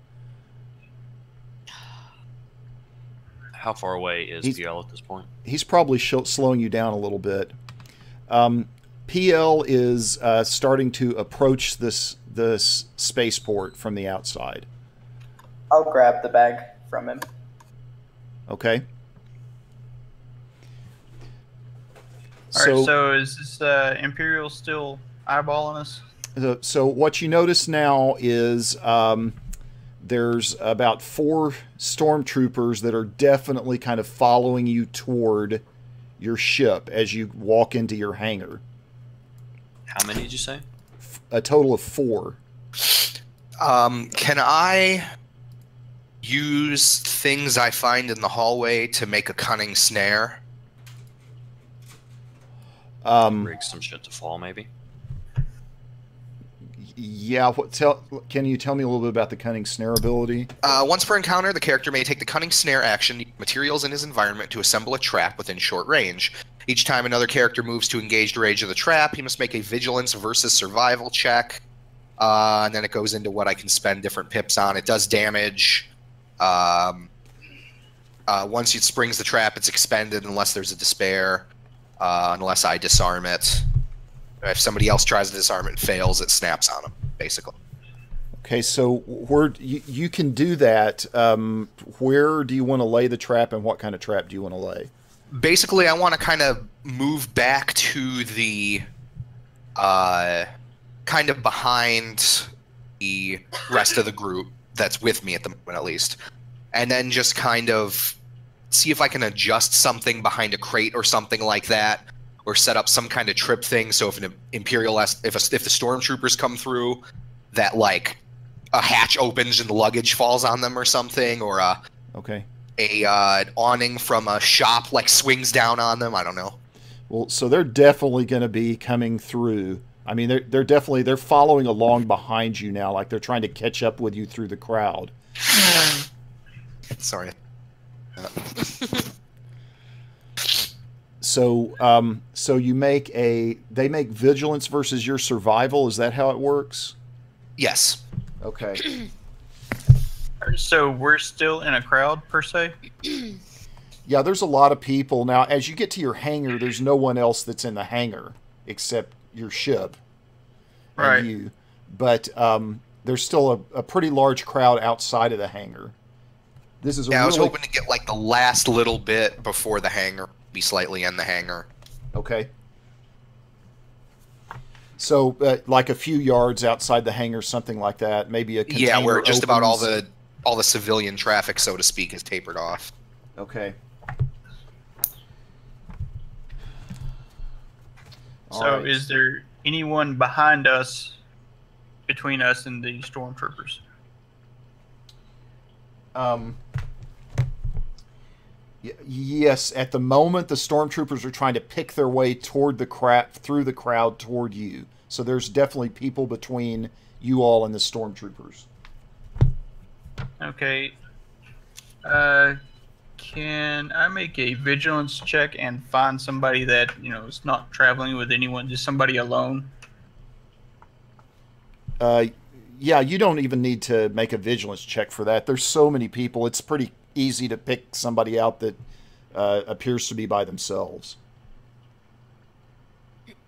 How far away is He's- PL at this point? He's probably sh- slowing you down a little bit. Um, PL is uh, starting to approach this this spaceport from the outside. I'll grab the bag from him. Okay. all right, so is this uh, Imperial still eyeballing us? Uh, so what you notice now is um, there's about four stormtroopers that are definitely kind of following you toward your ship as you walk into your hangar. How many did you say? A total of four. Um, can I use things I find in the hallway to make a cunning snare? Um, Rig some shit to fall, maybe. yeah. What? Tell. Can you tell me a little bit about the cunning snare ability? Uh, once per encounter, the character may take the cunning snare action, materials in his environment to assemble a trap within short range. Each time another character moves to engaged range of the trap, he must make a vigilance versus survival check. Uh, and then it goes into what I can spend different pips on. It does damage. Um, uh, once it springs the trap, it's expended unless there's a despair, uh, unless I disarm it. If somebody else tries to disarm it and fails, it snaps on them, basically. Okay, so where you, you can do that? Um, where do you want to lay the trap, and what kind of trap do you want to lay? basically i want to kind of move back to the uh kind of behind the rest of the group that's with me at the moment at least and then just kind of see if i can adjust something behind a crate or something like that or set up some kind of trip thing so if an imperial if a, if the stormtroopers come through that like a hatch opens and the luggage falls on them or something or a Okay. a uh, awning from a shop like swings down on them. I don't know. Well, so they're definitely going to be coming through. I mean, they're they're definitely they're following along behind you now, like they're trying to catch up with you through the crowd. Sorry. So, um, so you make a they make vigilance versus your survival. Is that how it works? Yes. Okay. So we're still in a crowd per se. Yeah, there's a lot of people now. As you get to your hangar, there's no one else that's in the hangar except your ship and Right. you. But um, there's still a, a pretty large crowd outside of the hangar. This is a Yeah, I was hoping to get like the last little bit before the hangar, be slightly in the hangar. Okay. So, uh, like a few yards outside the hangar, something like that. Maybe a container yeah, where just about all the all the civilian traffic, so to speak, is tapered off. Okay. All So right. is there anyone behind us, between us and the stormtroopers? Um. y- Yes, at the moment the stormtroopers are trying to pick their way toward the crowd through the crowd toward you. So there's definitely people between you all and the stormtroopers. Okay. Uh, can I make a vigilance check and find somebody that you know is not traveling with anyone, just somebody alone? Uh, yeah, you don't even need to make a vigilance check for that. There's so many people; it's pretty easy to pick somebody out that uh, appears to be by themselves.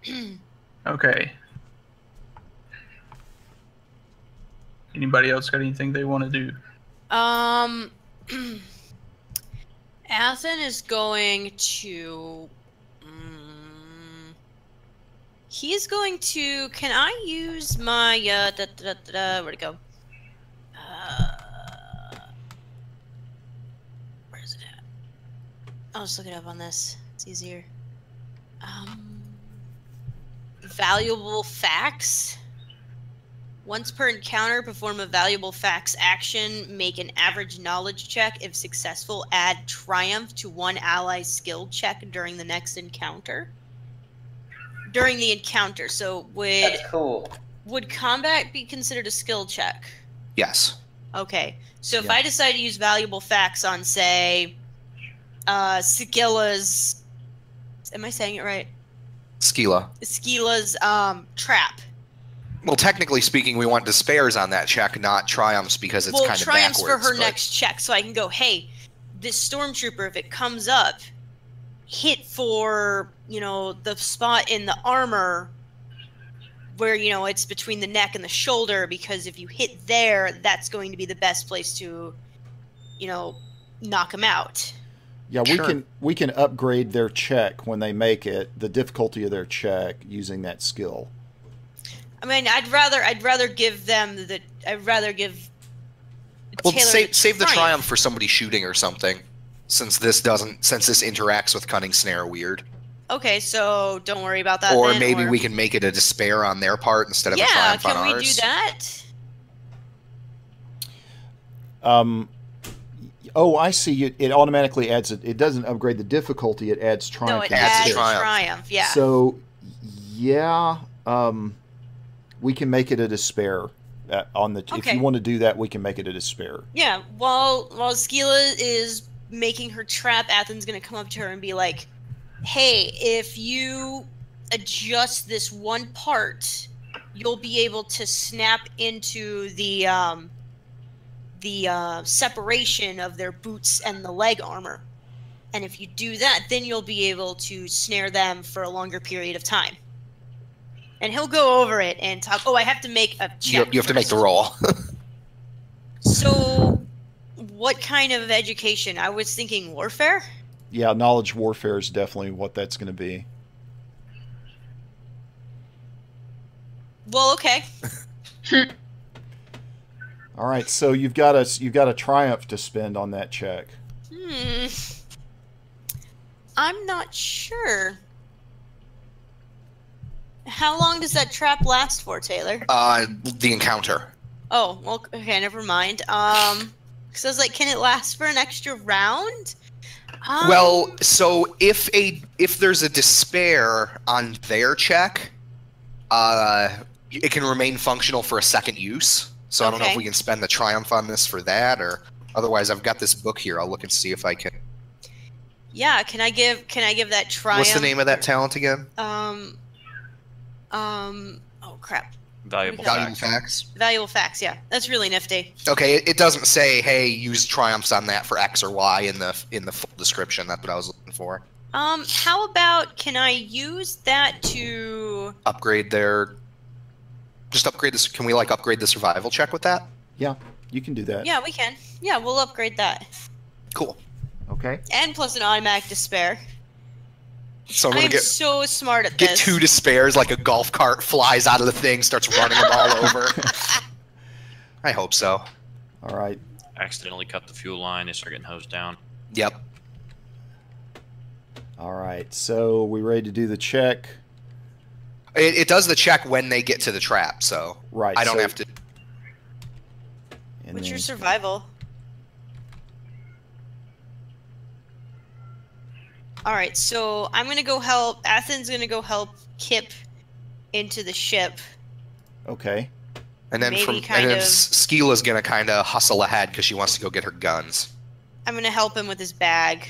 Okay. Anybody else got anything they want to do? Um, Athen is going to. Mm, he's going to. Can I use my. Uh, da, da, da, where'd it go? Uh, where is it at? I'll just look it up on this. It's easier. Um, valuable facts. Once per encounter, perform a valuable facts action. Make an average knowledge check. If successful, add triumph to one ally's skill check during the next encounter. During the encounter, so would That's cool. would combat be considered a skill check? Yes. Okay, so if Yeah. I decide to use valuable facts on, say, uh, Skilla's, am I saying it right? Skila. Skila's um trap. Well, technically speaking, we want despairs on that check, not triumphs, because it's well, kind of triumphs backwards. for her but- next check, so I can go, hey, this stormtrooper, if it comes up, hit for you know the spot in the armor where you know it's between the neck and the shoulder, because if you hit there, that's going to be the best place to, you know, knock him out. Yeah, we Sure. can we can upgrade their check when they make it, the difficulty of their check using that skill. I mean, I'd rather I'd rather give them the I'd rather give. Well, Taylor save, save the triumph for somebody shooting or something, since this doesn't, since this interacts with cunning snare weird. Okay, so don't worry about that. or then, maybe or- we can make it a despair on their part instead of a triumph. Yeah, triumph can on we ours. do that? Um, oh, I see. It, it automatically adds it. It doesn't upgrade the difficulty. It adds triumph. No, triumph. it adds adds triumph. triumph. Yeah. So, yeah, um, we can make it a despair. Uh, on the if you want to do that, we can make it a despair. Yeah, while while Skila is making her trap, Athens gonna come up to her and be like, "Hey, if you adjust this one part, you'll be able to snap into the um, the uh, separation of their boots and the leg armor. And if you do that, then you'll be able to snare them for a longer period of time." And he'll go over it and talk. Oh, I have to make a You, check. you have to make the roll. So, what kind of education? I was thinking warfare. Yeah, knowledge warfare is definitely what that's going to be. Well, okay. All right, so you've got a you've got a triumph to spend on that check. Hmm. I'm not sure. How long does that trap last for, Taylor? Uh, the encounter. Oh, well, okay, never mind. Um, because I was like, can it last for an extra round? Um, Well, so if a if there's a despair on their check, uh, it can remain functional for a second use. So I don't know if we can spend the triumph on this for that, or otherwise I've got this book here. I'll look and see if I can. yeah. Can I give? Can I give that triumph? What's the name of that talent again? Um. Um. Oh crap! Valuable Valuable facts. facts. Valuable facts. Yeah, that's really nifty. Okay, it, it doesn't say, "Hey, use triumphs on that for X or Y" in the in the full description. That's what I was looking for. Um, how about can I use that to Upgrade their. Just upgrade this. Can we like upgrade the survival check with that? Yeah, you can do that. Yeah, we can. Yeah, we'll upgrade that. Cool. Okay. And plus an automatic despair. So I'm I gonna am get so smart at get this. two despairs like a golf cart flies out of the thing starts running them all over i hope so All right. Accidentally cut the fuel line. They start getting hosed down. yep All right. So we ready to do the check? it, it does the check when they get to the trap so Right. i don't so- have to and What's your then- survival? All right, so I'm gonna go help. Athens gonna go help Kip into the ship. Okay. and then Maybe from kind and then of- S- Skeela's gonna kind of hustle ahead because she wants to go get her guns I'm gonna help him with his bag.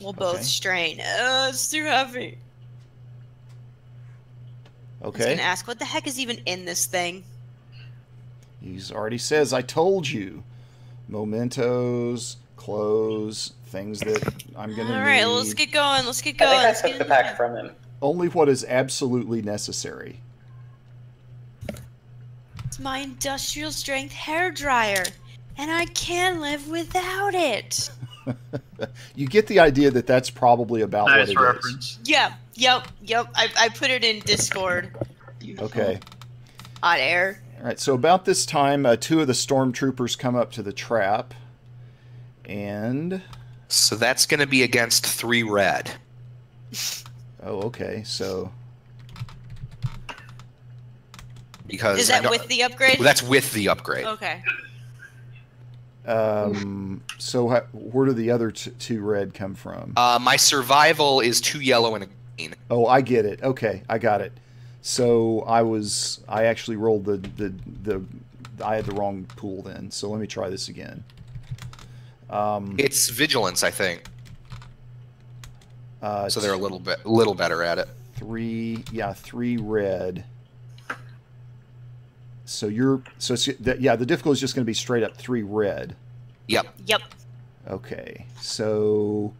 We'll both Okay. strain. Uh, it's too heavy. He's Okay. gonna ask, "What the heck is even in this thing?" He's already says, "I told you." Mementos, clothes, things that I'm gonna need. right, well, let's get going. Let's get I going. think I Let's took the pack ship. from him. Only what is absolutely necessary. It's my industrial strength hair dryer, and I can't live without it. You get the idea that that's probably about Nice what it is. reference. Yeah, yep, yep. I, I put it in Discord. Okay. Hot air. All right. So about this time, uh, two of the stormtroopers come up to the trap, and so that's gonna be against three red oh, okay. So because Is that with the upgrade? that's with the upgrade Okay. Um, so ha- where do the other t- two red come from? uh, my survival is two yellow and a green oh, I get it. Okay, I got it. So I was I actually rolled the the the I had the wrong pool then. So let me try this again. Um, it's vigilance i think uh, so they're a little bit little better at it three yeah three red. So you're so it's, that, yeah the difficulty is just going to be straight up three red. yep Yep. Okay, so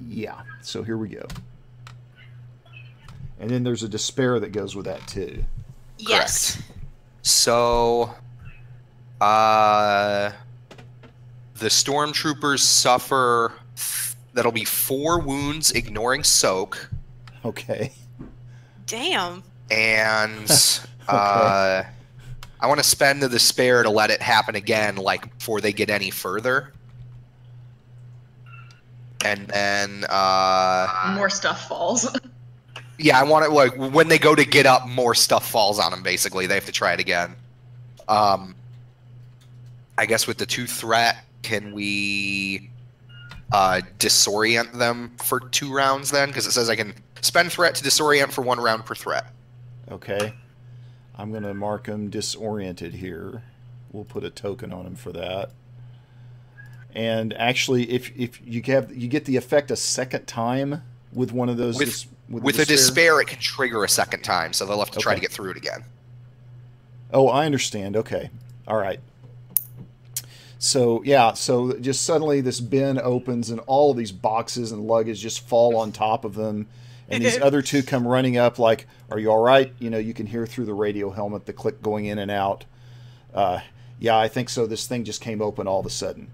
yeah, so here we go. And then there's a despair that goes with that too. Yes. So, uh, the stormtroopers suffer. That'll be four wounds, ignoring soak, Okay. Damn. and uh, I want to spend the despair to let it happen again, like before they get any further. And then, uh, More stuff falls. yeah, I want it like when they go to get up, more stuff falls on them. Basically, they have to try it again. Um, I guess with the two threat, can we uh, disorient them for two rounds then? Because it says I can spend threat to disorient for one round per threat. Okay. I'm going to mark him disoriented here. We'll put a token on him for that. And actually, if if you have you get the effect a second time with one of those With- dis- With a despair, it can trigger a second time, so they'll have to try to get through it again. Oh, I understand. Okay. All right. So, yeah, so just suddenly this bin opens and all of these boxes and luggage just fall on top of them. And these other two come running up, like, Are you all right? You know, you can hear through the radio helmet the click going in and out. Uh, yeah, I think so. This thing just came open all of a sudden.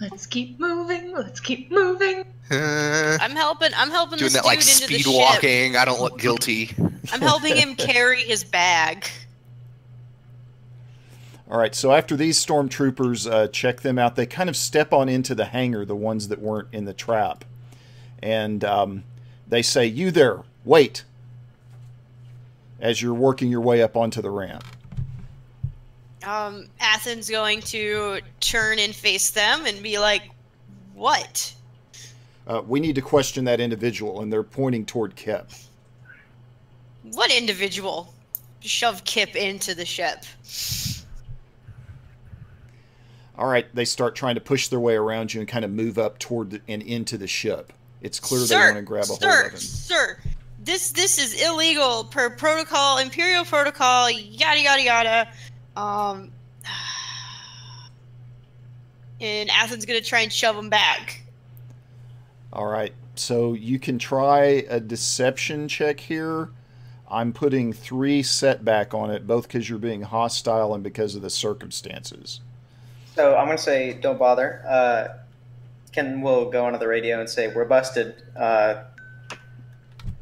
Let's keep moving. Let's keep moving. I'm helping. I'm helping doing this that like dude into the speed ship. walking. I don't look guilty. I'm helping him carry his bag. All right, so after these stormtroopers uh, check them out, they kind of step on into the hangar, the ones that weren't in the trap. And um, they say, You there, wait, as you're working your way up onto the ramp. Um, Athens going to turn and face them and be like, "What? Uh, we need to question that individual, and they're pointing toward Kip. What individual?" Shove Kip into the ship. All right, they start trying to push their way around you and kind of move up toward the, and into the ship. It's clear they want to grab a sir, hold of him. Sir, this this is illegal per protocol, imperial protocol, yada yada yada. Um, and Athens gonna try and shove him back. All right, so you can try a deception check here. I'm putting three setback on it, both because you're being hostile and because of the circumstances. So I'm gonna say, don't bother. Uh, Ken will go onto the radio and say, "We're busted." Uh,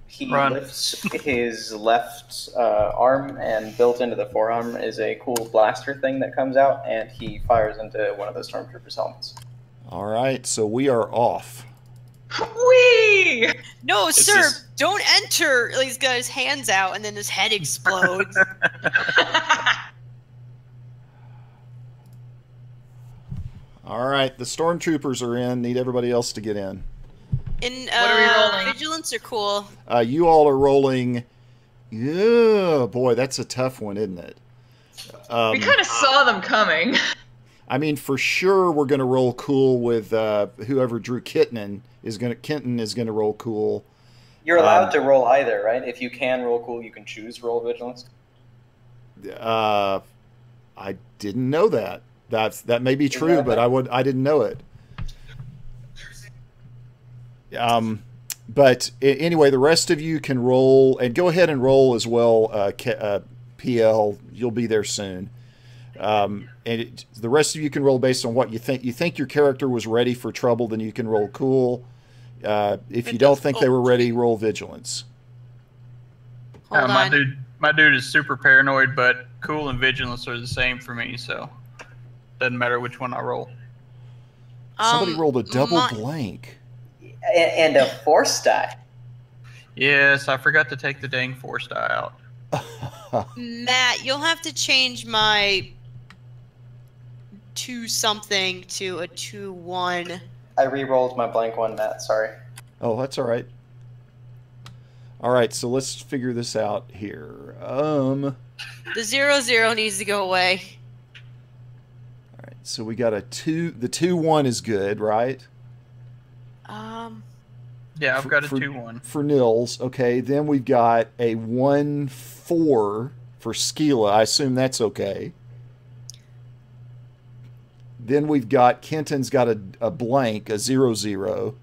he Run. lifts his left uh, arm, and built into the forearm is a cool blaster thing that comes out, and he fires into one of the stormtroopers' helmets. All right, so we are off. Whee! No, Is sir, this- don't enter. He's got his hands out, and then his head explodes. All right, the stormtroopers are in. Need everybody else to get in. In What are we uh, rolling? vigilance are cool. Uh, you all are rolling. Yeah, boy, that's a tough one, isn't it? Um, we kind of saw them coming. I mean, for sure, we're going to roll cool with uh, whoever drew Kitnan is going to. Kenton is going to roll cool. You're allowed Um, to roll either, right? If you can roll cool, you can choose roll vigilance. Uh, I didn't know that. That's that may be true, that but a- I would I didn't know it. Um, but a- anyway, the rest of you can roll and go ahead and roll as well. Uh, K- uh, PL, you'll be there soon. Um, and it, the rest of you can roll based on what you think. You think your character was ready for trouble, then you can roll cool. Uh, if you don't think they were ready, roll vigilance. Uh, my dude, my dude is super paranoid, but cool and vigilance are the same for me, so doesn't matter which one I roll. Somebody Um, rolled a double my- blank. And, and a force die. Yes, I forgot to take the dang force die out. Matt, you'll have to change my two something to a two one. I re-rolled my blank one, Matt. Sorry. Oh, that's all right. All right, so let's figure this out here. Um, The zero zero needs to go away. All right, so we got a two. The two one is good, right? Um, Yeah, I've For- got a for- two one. For Nils, okay. Then we've got a one four for Skila. I assume that's okay. Then we've got Kenton's got a, a blank, a zero zero.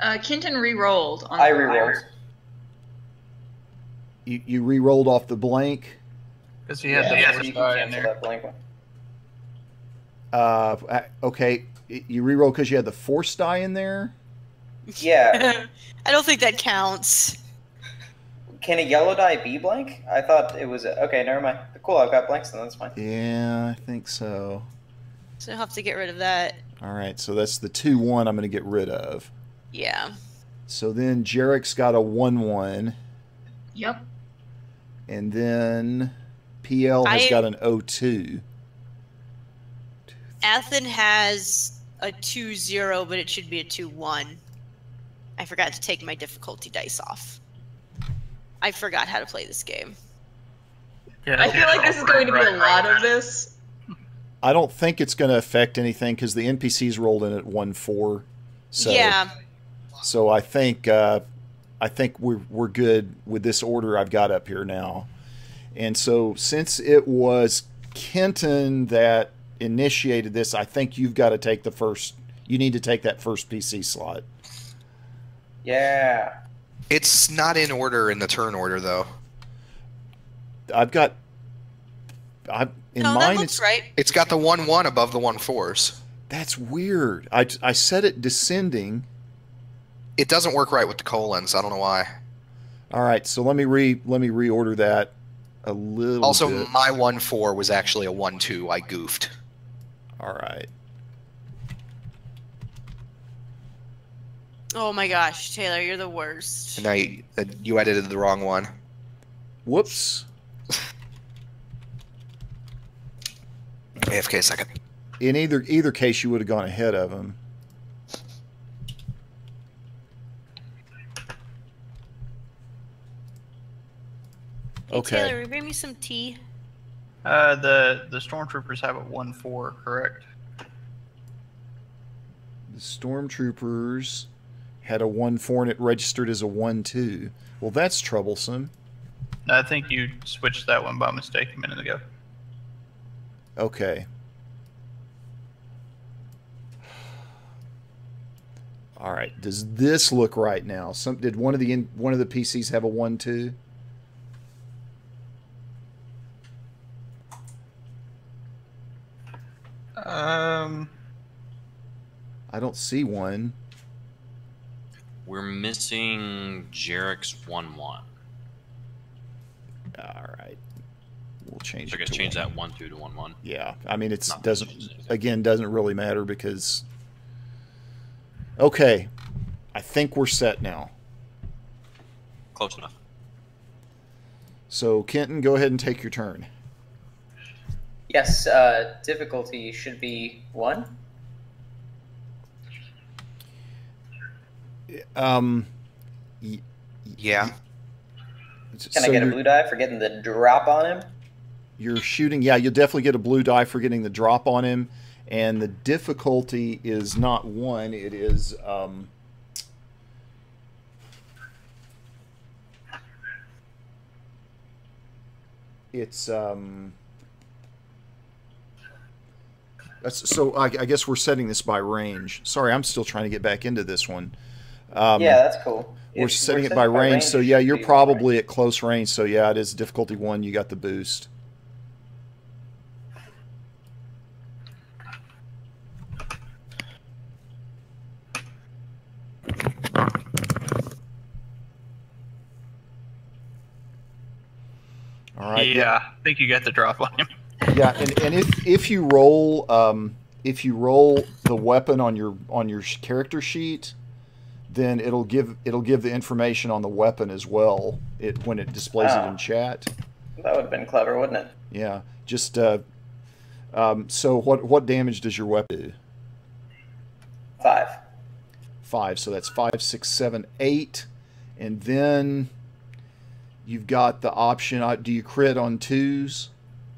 Uh, Kenton re-rolled. On I the- re-rolled. You, you re-rolled off the blank. Because he had the Yeah, so force die in there. that blank one. Uh, okay. You re-roll because you had the force die in there. Yeah. I don't think that counts. Can a yellow die be blank? I thought it was. Okay, never mind. Cool, I've got blanks, then that's fine. Yeah, I think so. So I'll have to get rid of that. All right, so that's the two one I'm going to get rid of. Yeah. So then Jarek's got a one one, Yep. and then PL has I- got an 02. Athen has a 2 0, but it should be a 2 1. I forgot to take my difficulty dice off. I forgot how to play this game. Yeah, I feel like this is going to be a lot of this. I don't think it's going to affect anything because the NPCs rolled in at 1 4. So, yeah, So I think uh, I think we're we're good with this order I've got up here now. And so since it was Kenton that initiated this, I think you've got to take the first. You need to take that first PC slot. Yeah. It's not in order in the turn order though. I've got. I in no, that mine looks it's right. It's got the one one above the one fours. that's weird. I I set it descending. It doesn't work right with the colons. I don't know why. All right, so let me re let me reorder that a little. Also, bit. my one four was actually a one two. I goofed. All right. Oh my gosh, Taylor, you're the worst. And I uh, you edited the wrong one. Whoops. AFK a second. In either either case, you would have gone ahead of him. Hey, Okay. Taylor, bring me some tea. Uh, the the stormtroopers have a one four, correct? The stormtroopers had a one four and it registered as a one two. Well, that's troublesome. I think you switched that one by mistake a minute ago. Okay. All right. Does this look right now? Some did one of the in, one of the PCs have a one two? Um, I don't see one. We're missing Jarek's 1 1. All right. We'll change. So I it guess to change one. that 1 2 to 1 1. Yeah, I mean it's Not doesn't again doesn't really matter because okay, I think we're set now. Close enough. So Kenton, go ahead and take your turn. Yes, uh, difficulty should be one. Um, Yeah. Can so I get a blue die for getting the drop on him? you're shooting. Yeah, you'll definitely get a blue die for getting the drop on him, and the difficulty is not one. It is um. It's um. That's, so I, I guess we're setting this by range. Sorry, I'm still trying to get back into this one. Um, yeah, that's cool. we're If setting it set by range, so yeah, you're probably at close range. So yeah, it is difficulty one. You got the boost. All right. yeah, I think you got the drop on him. Yeah, and, and if if you roll um, if you roll the weapon on your on your character sheet, then it'll give it'll give the information on the weapon as well. It when it displays it Ah. in chat. That would have been clever, wouldn't it? Yeah, just uh, um, so what what damage does your weapon do? Five. Five. So that's five, six, seven, eight, and then you've got the option. uh, Do you crit on twos?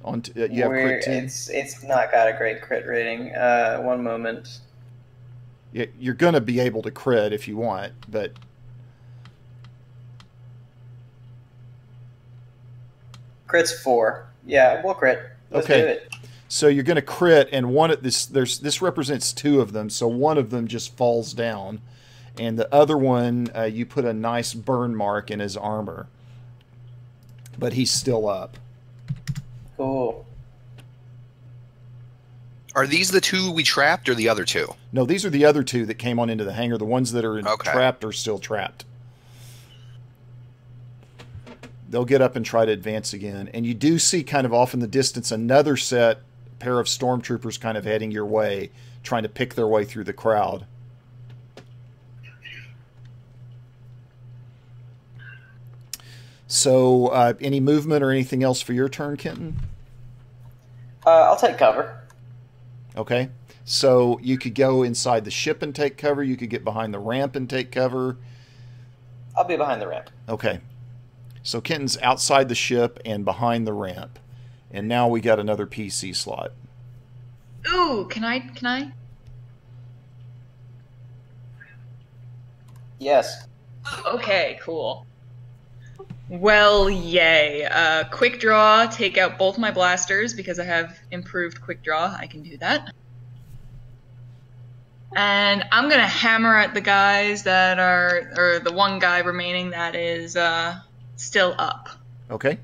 On t- uh, you have We're- crit two. It's it's not got a great crit rating. Uh, one moment. Yeah, You're gonna be able to crit if you want, but Crit's four. Yeah, we'll crit. Let's Okay. do it. So you're going to crit, and one of this there's this represents two of them. So one of them just falls down, and the other one uh, you put a nice burn mark in his armor, but he's still up. Cool. Are these the two we trapped or the other two? No, these are the other two that came on into the hangar. The ones that are Okay. trapped are still trapped. They'll get up and try to advance again, and you do see kind of off in the distance another set pair of stormtroopers kind of heading your way, trying to pick their way through the crowd. So, uh, any movement or anything else for your turn, Kenton? Uh, I'll take cover. Okay. So you could go inside the ship and take cover. You could get behind the ramp and take cover. I'll be behind the ramp. Okay. So Kenton's outside the ship and behind the ramp. And now we got another PC slot. Ooh, can I? Can I? Yes. Okay, cool. Well, yay. Uh, quick draw, take out both my blasters because I have improved quick draw. I can do that. And I'm gonna hammer at the guys that are, or the one guy remaining that is uh, still up. Okay.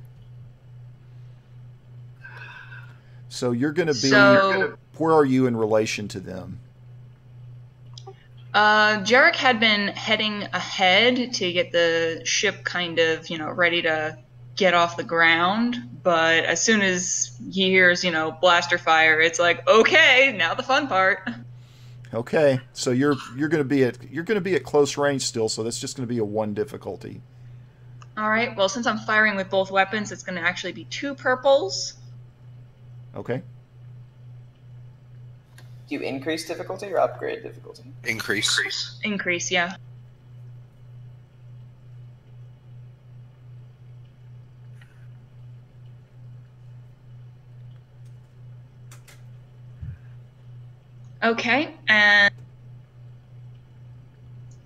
So you're going to be. So- where are you in relation to them? Uh, Jarek had been heading ahead to get the ship kind of, you know, ready to get off the ground. But as soon as he hears, you know, blaster fire, it's like, okay, now the fun part. Okay. So you're you're going to be at you're going to be at close range still. So that's just going to be a one difficulty. All right. Well, since I'm firing with both weapons, it's going to actually be two purples. Okay. Do you increase difficulty or upgrade difficulty? Increase. Increase, yeah. Okay, and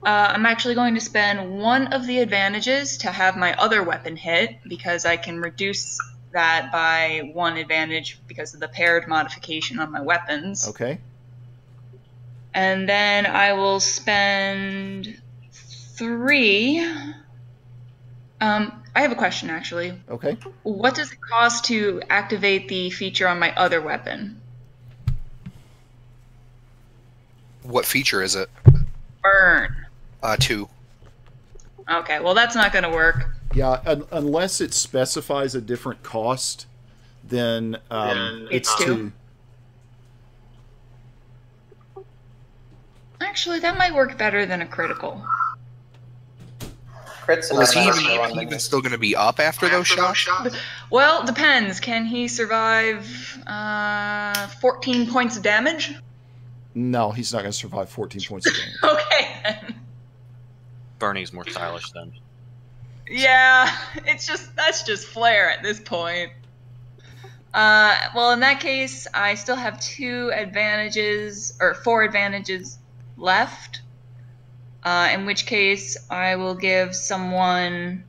uh, I'm actually going to spend one of the advantages to have my other weapon hit because I can reduce that by one advantage because of the paired modification on my weapons. Okay. And then I will spend three. Um, I have a question actually. Okay. What does it cost to activate the feature on my other weapon? What feature is it? Burn. Uh, two. Okay, well that's not gonna work. Yeah, un- unless it specifies a different cost, then um, It's it's two. two. Actually, that might work better than a critical. Crits Well, is he automatically even, even still going to be up after those shots? Well, depends. Can he survive uh, 14 points of damage? No, he's not going to survive 14 points of damage. Okay then. Burning's more stylish then. Yeah, it's just that's just flair at this point. Uh, well, in that case, I still have two advantages or four advantages left. Uh, in which case, I will give someone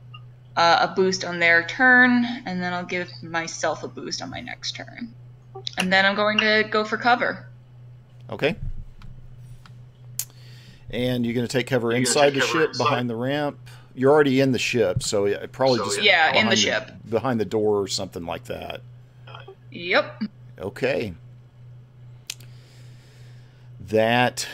uh, a boost on their turn, and then I'll give myself a boost on my next turn. And then I'm going to go for cover. Okay. And you're going to take cover inside the ship, behind the ramp. You're already in the ship, so yeah, probably just Yeah, in the behind ship. behind the door or something like that. Yep. Okay. That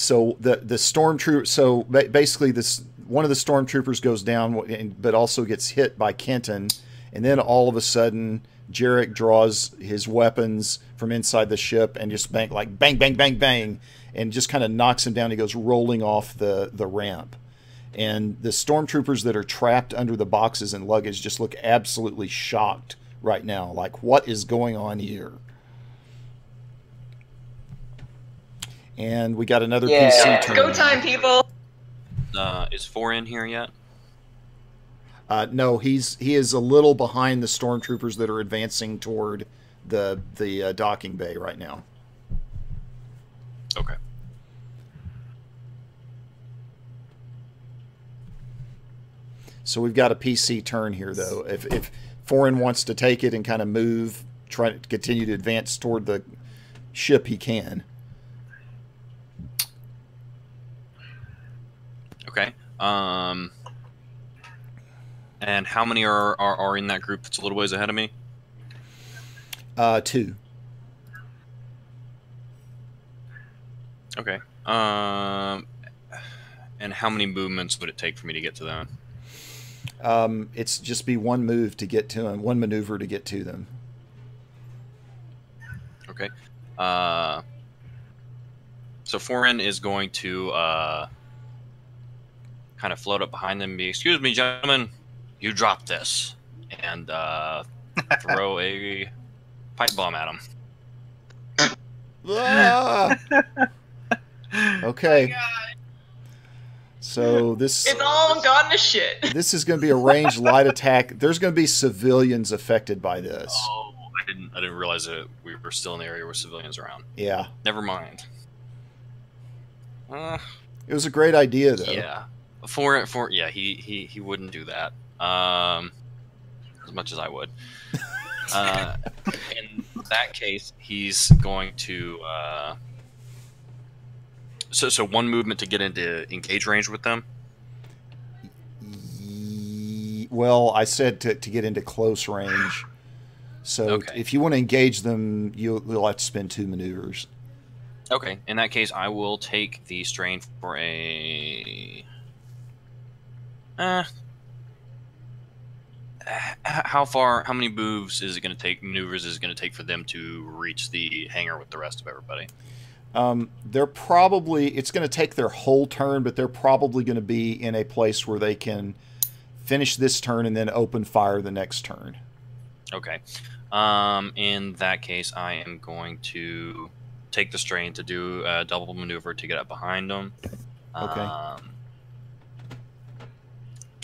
so the the stormtrooper so basically this one of the stormtroopers goes down but also gets hit by Kenton and then all of a sudden Jarek draws his weapons from inside the ship and just bang like bang bang bang bang and just kind of knocks him down. He goes rolling off the the ramp. And the stormtroopers that are trapped under the boxes and luggage just look absolutely shocked right now like what is going on here and we got another Yeah. PC turn. Go time, people. Uh, is four in here yet? Uh, no, he's he is a little behind the stormtroopers that are advancing toward the the uh, docking bay right now. Okay. So we've got a PC turn here, though. If if Foreign wants to take it and kind of move, try to continue to advance toward the ship, he can. Okay. Um. And how many are, are, are in that group that's a little ways ahead of me? Uh, two. Okay. Um. And how many movements would it take for me to get to them? Um, it's just be one move to get to them, one maneuver to get to them. Okay. Uh. So Foreign is going to uh, kind of float up behind them and be, "Excuse me, gentlemen, you drop this, and uh, throw a pipe bomb at him. Ah! Okay. So this It's all gone to shit. this is going to be a ranged light attack. There's going to be civilians affected by this. Oh, I didn't. I didn't realize that we were still in the area where civilians are around. Yeah, Never mind. Uh, it was a great idea though. yeah. For for yeah, he he he wouldn't do that. Um, as much as I would. Uh, in that case, he's going to. Uh, so so one movement to get into engage range with them. Well, I said to, to get into close range. So Okay. if you want to engage them, you'll, you'll have to spend two maneuvers. Okay, in that case, I will take the strain for a. Uh, how far? How many moves is it going to take? Maneuvers is it going to take for them to reach the hangar with the rest of everybody? Um, they're probably it's going to take their whole turn, but they're probably going to be in a place where they can finish this turn and then open fire the next turn. Okay. Um, in that case, I am going to take the strain to do a double maneuver to get up behind them. Okay. Um,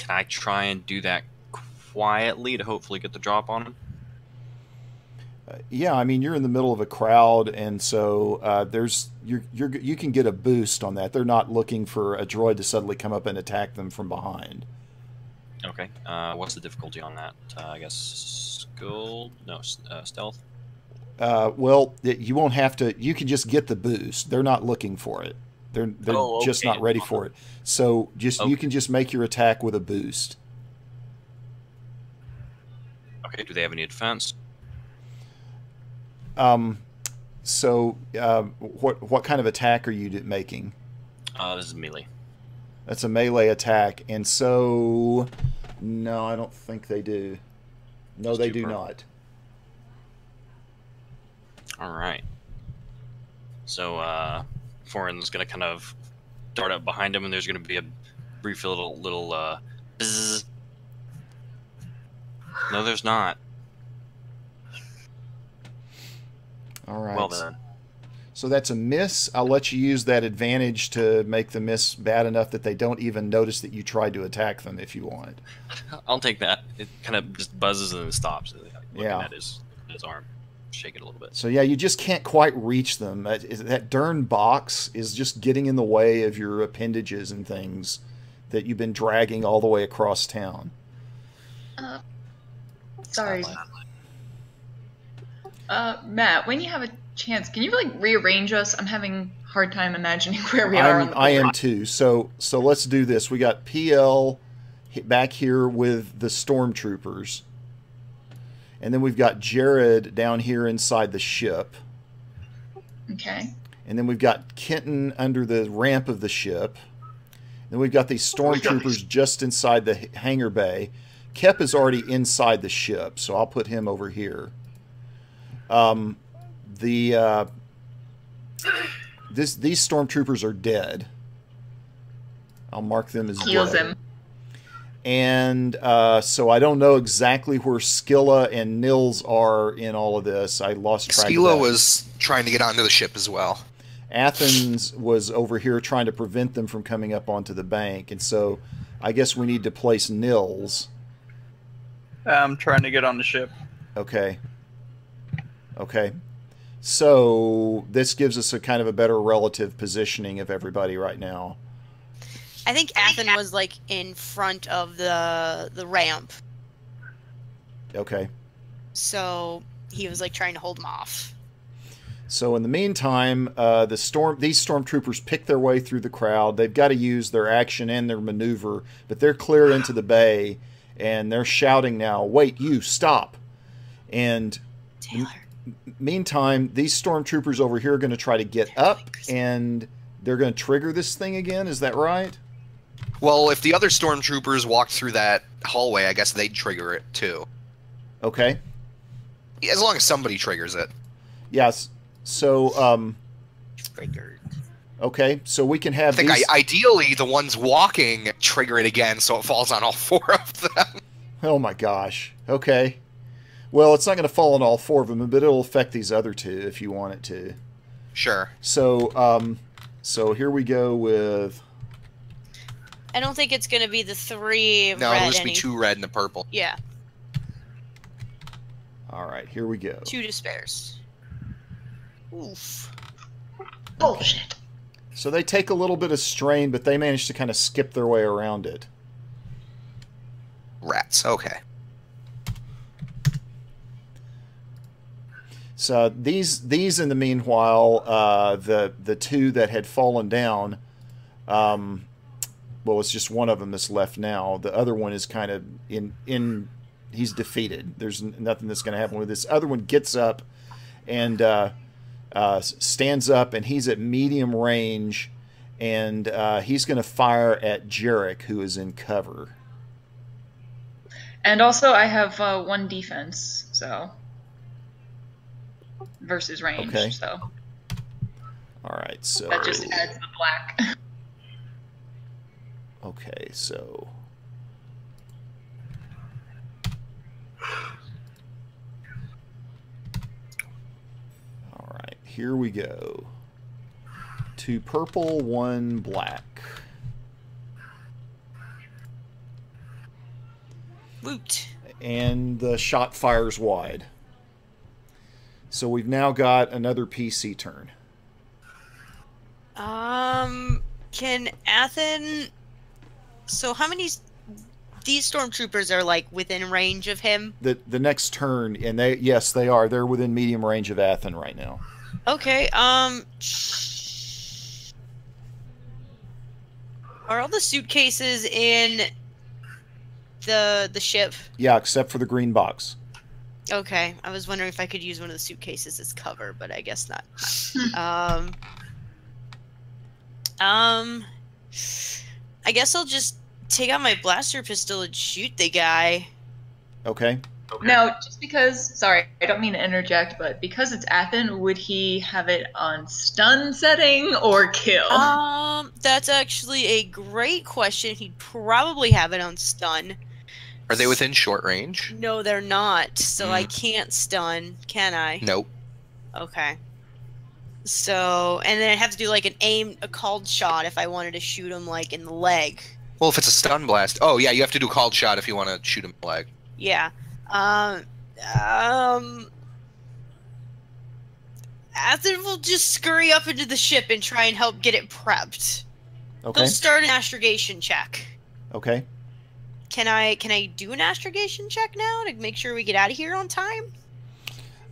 can I try and do that quietly to hopefully get the drop on them? Uh, yeah, I mean you're in the middle of a crowd, and so uh, there's you're, you're you can get a boost on that. They're not looking for a droid to suddenly come up and attack them from behind. Okay. Uh, what's the difficulty on that? Uh, I guess skill. No, uh, stealth. Uh, well, you won't have to. You can just get the boost. They're not looking for it. They're they're Oh, just not ready for it. So just you can just make your attack with a boost. Okay. Do they have any defense? Um, so uh, what what kind of attack are you making? Uh, this is melee. That's a melee attack, and so no, I don't think they do. No, Just they do per- not. All right. So uh, Foreign's gonna kind of dart up behind him, and there's gonna be a brief little little uh, bzzz. No, there's not. All right. Well then. So that's a miss. I'll let you use that advantage to make the miss bad enough that they don't even notice that you tried to attack them if you want. I'll take that. It kind of just buzzes and stops. Looking Yeah. at his his arm, shake it a little bit. So yeah, you just can't quite reach them. That, is- that darn box is just getting in the way of your appendages and things that you've been dragging all the way across town. Uh, sorry. Uh, Matt, when you have a chance, can you like rearrange us? I'm having a hard time imagining where we are on I'm, the I am too. So so let's do this. We got PL back here with the stormtroopers, and then we've got Jared down here inside the ship, Okay. and then we've got Kenton under the ramp of the ship. Then we've got these stormtroopers just inside the hangar bay. Kep is already inside the ship, so I'll put him over here. Um, the uh, this these stormtroopers are dead. I'll mark them as Heals dead. him. And uh, so I don't know exactly where Skila and Nils are in all of this. I lost track. of that. was trying to get onto the ship as well. Athens was over here trying to prevent them from coming up onto the bank, and so I guess we need to place Nils. I'm trying to get on the ship. Okay. Okay. So this gives us a kind of a better relative positioning of everybody right now. I think Athen was like in front of the the ramp, Okay. so he was like trying to hold him off. So in the meantime, uh, the storm these stormtroopers pick their way through the crowd. They've got to use their action and their maneuver, but they're clear into the bay, and they're shouting now, "Wait, you stop!" And Taylor, meantime, these stormtroopers over here are going to try to get up, and they're going to trigger this thing again. Is that right? Well, if the other stormtroopers walked through that hallway, I guess they'd trigger it too. Okay. As long as somebody triggers it. Yes. So, um, Triggered. okay. So we can I have think these. I, ideally the ones walking trigger it again, so it falls on all four of them. Oh my gosh. Okay. Well, it's not going to fall on all four of them, but it'll affect these other two if you want it to. Sure. So, um, so here we go with. I don't think it's gonna be the three No, it'll just any- be two red and the purple. Yeah, All right, here we go. two despairs. Oof. Bullshit. So they take a little bit of strain, but they manage to kind of skip their way around it. Rats. Okay. So these these in the meanwhile, uh, the the two that had fallen down, um, well, it's just one of them that's left now. The other one is kind of in in he's defeated. There's nothing that's going to happen with this. Other one gets up and uh, uh, stands up, and he's at medium range, and uh, he's going to fire at Jarek, who is in cover. And also, I have uh, one defense, so versus range. Okay. So All right, so that just adds the black. Okay, so. All right, here we go. Two purple, one black. Woot. And the shot fires wide. So we've now got another PC turn. Um, can Athen? So how many? These stormtroopers are like within range of him. The the next turn, and they yes they are. They're within medium range of Athen right now. Okay. Um. Are all the suitcases in the the ship? Yeah, except for the green box. Okay, I was wondering if I could use one of the suitcases as cover, but I guess not. um, um, I guess I'll just take out my blaster pistol and shoot the guy. Okay. Now, just because, sorry, I don't mean to interject, but because it's Athen, would he have it on stun setting or kill? Um, that's actually a great question. He'd probably have it on stun. Are they within short range? No, they're not. So I can't stun, can I? Nope. Okay. So, and then I'd have to do like an aim, a called shot if I wanted to shoot him like in the leg. Well, if it's a stun blast, oh yeah, you have to do a called shot if you want to shoot him in the leg. Yeah. Um. Um. Athen will just scurry up into the ship and try and help get it prepped. Okay. They'll start an astrogation check. Okay. Can I can I do an astrogation check now to make sure we get out of here on time?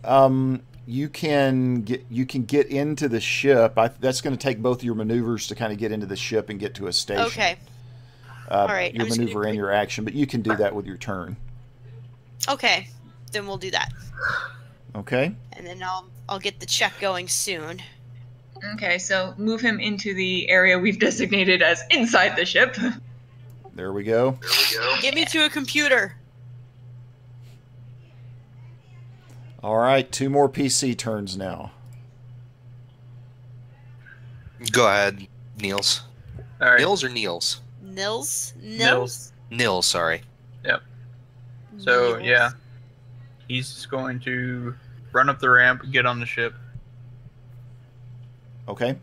Um, you can get you can get into the ship. I, that's going to take both your maneuvers to kind of get into the ship and get to a station. Okay. Uh, All right, Your I'm just gonna maneuver and your action, but you can do that with your turn. Okay. Then we'll do that. Okay. And then I'll I'll get the check going soon. Okay, so move him into the area we've designated as inside the ship. There we go. There we go. Get me to a computer. All right. Two more PC turns now. Go ahead, Niels. All right. Nils or Niels? Nils? Nils. Nils, sorry. Yep. So Nils. yeah, he's just going to run up the ramp, get on the ship. Okay.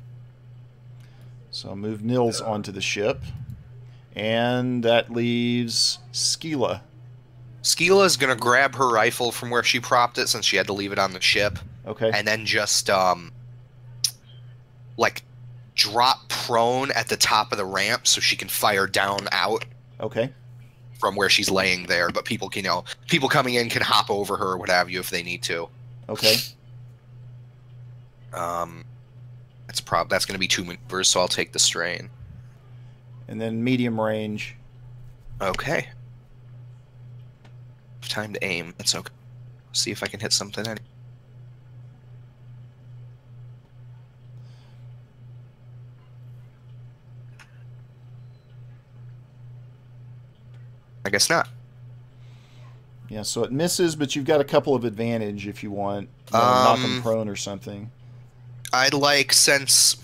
So move Nils uh, onto the ship, and that leaves Skila. Skila is gonna grab her rifle from where she propped it since she had to leave it on the ship, Okay. and then just um, like drop prone at the top of the ramp so she can fire down out Okay. from where she's laying there. But people can, you know, people coming in can hop over her or what have you if they need to. Okay. Um, that's prob that's gonna be two maneuvers, so I'll take the strain. And then medium range. Okay. Time to aim. That's okay. See if I can hit something. Any- I guess not. Yeah, so it misses, but you've got a couple of advantage if you want. You know, knock him Um, prone or something. I'd like since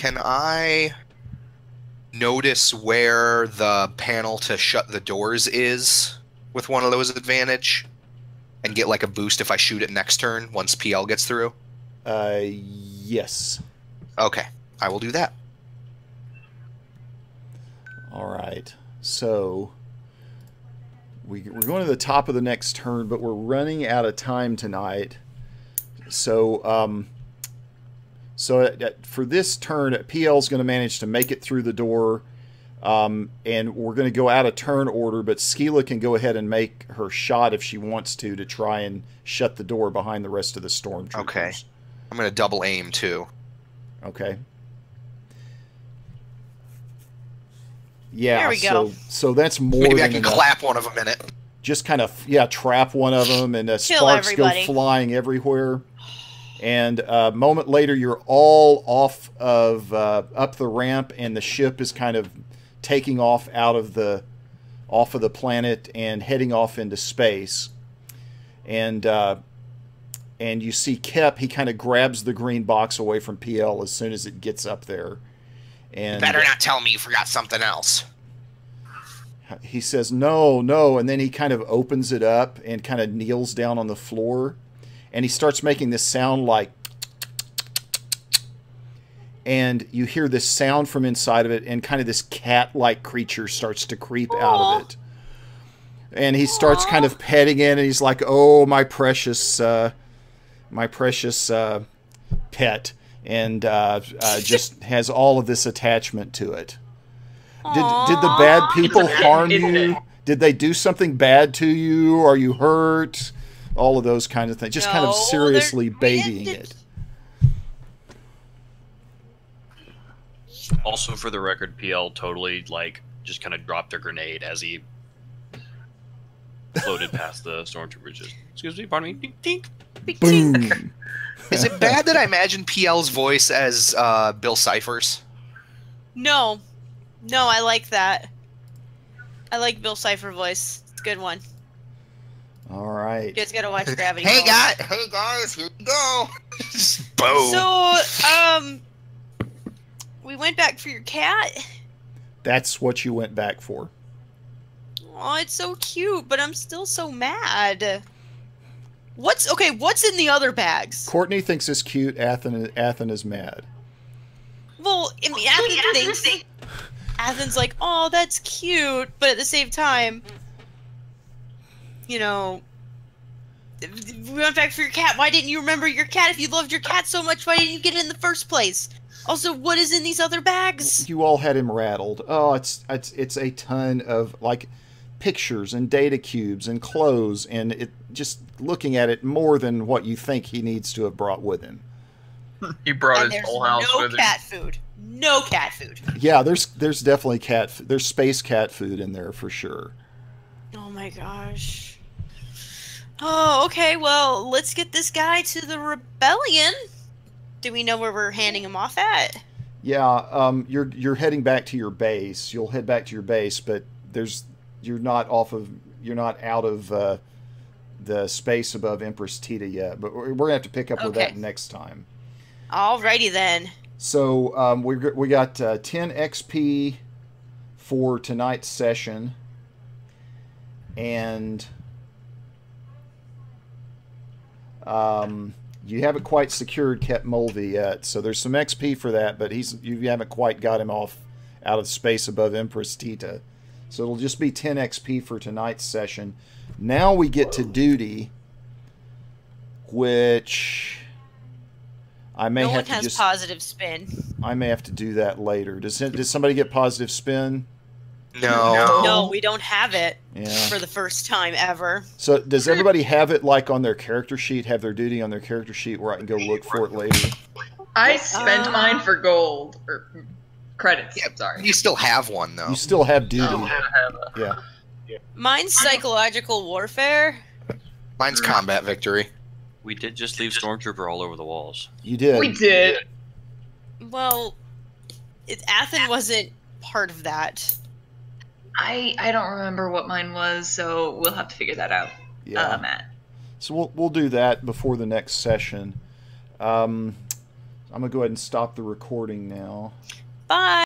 Can I notice where the panel to shut the doors is with one of those advantage? And get like a boost if I shoot it next turn once PL gets through? Uh, yes. Okay, I will do that. All right. So we, we're going to the top of the next turn, but we're running out of time tonight. So, um, so at- at- for this turn, PL is going to manage to make it through the door, um, and we're going to go out of turn order. But Skila can go ahead and make her shot if she wants to to try and shut the door behind the rest of the stormtroopers. Okay. I'm gonna double aim too. Okay. Yeah. There we go. So, so that's more Maybe I than can enough. clap one of them in it. Just kind of yeah, trap one of them, and uh, sparks go flying everywhere. And uh, a moment later, you're all off of uh, up the ramp, and the ship is kind of taking off out of the off of the planet and heading off into space. And uh, and you see Kep. He kind of grabs the green box away from PL as soon as it gets up there. And Better not tell me you forgot something else. he says no no and then he kind of opens it up and kind of kneels down on the floor and he starts making this sound like and you hear this sound from inside of it and kind of this cat-like creature starts to creep out of it and he starts kind of petting it and he's like oh my precious uh, my precious uh, pet and uh, uh, just has all of this attachment to it did, did the bad people harm you? Did they do something bad to you? Are you hurt? All of those kinds of things. Just kind of seriously they're- babying it. Also, for the record, PL totally like just kind of dropped a grenade as he floated past the stormtroopers. Just excuse me, pardon me. Dink, dink. Boom. Is it bad that I imagine PL's voice as uh, Bill Cipher's? No, no, I like that. I like Bill Cipher voice. It's a good one. All You guys gotta watch Gravity. Hey Falls. guys, hey guys, here we go. Boom. So, um, we went back for your cat. That's what you went back for. Oh, it's so cute, but I'm still so mad. What's okay? What's in the other bags? Courtney thinks it's cute. Athen, Athen is mad. Well, I mean, Athens thinks Athens like, oh, that's cute, but at the same time, you know, we went back for your cat. Why didn't you remember your cat? If you loved your cat so much, why didn't you get it in the first place? Also, what is in these other bags? You all had him rattled. Oh, it's it's it's a ton of like pictures and data cubes and clothes and it just looking at it more than what you think he needs to have brought with him. He brought And his whole house no with him. cat food. No cat food. Yeah, there's there's definitely cat f- there's space cat food in there for sure. Oh my gosh. Oh, okay. Well, let's get this guy to the rebellion. Do we know where we're handing him off at? Yeah, um, you're you're heading back to your base. You'll head back to your base, but there's you're not off of you're not out of uh, the space above Empress Teta yet. But we're, we're gonna have to pick up with that next time. Alrighty then. So um, we we got uh, 10 XP for tonight's session, and um, you haven't quite secured Ket Mulvey yet. So there's some XP for that, but he's you haven't quite got him off out of space above Empress Teta. So it'll just be 10 XP for tonight's session. Now we get to duty, which I may no have one to has just positive spin. I may have to do that later. Does does somebody get positive spin? No. No, we don't have it Yeah. for the first time ever. So does everybody have it like on their character sheet? Have their duty on their character sheet where I can go look for it later? I spent Uh. mine for gold or credits. Yeah, I'm sorry. You still have one though. You still have duty. Still have a- Yeah. Mine's psychological warfare. Mine's combat victory. We did just leave stormtrooper all over the walls. You did. We did. Well, it, Athen wasn't part of that. I I don't remember what mine was, so we'll have to figure that out, Yeah. uh, Matt. So we'll we'll do that before the next session. Um, I'm gonna go ahead and stop the recording now. Bye.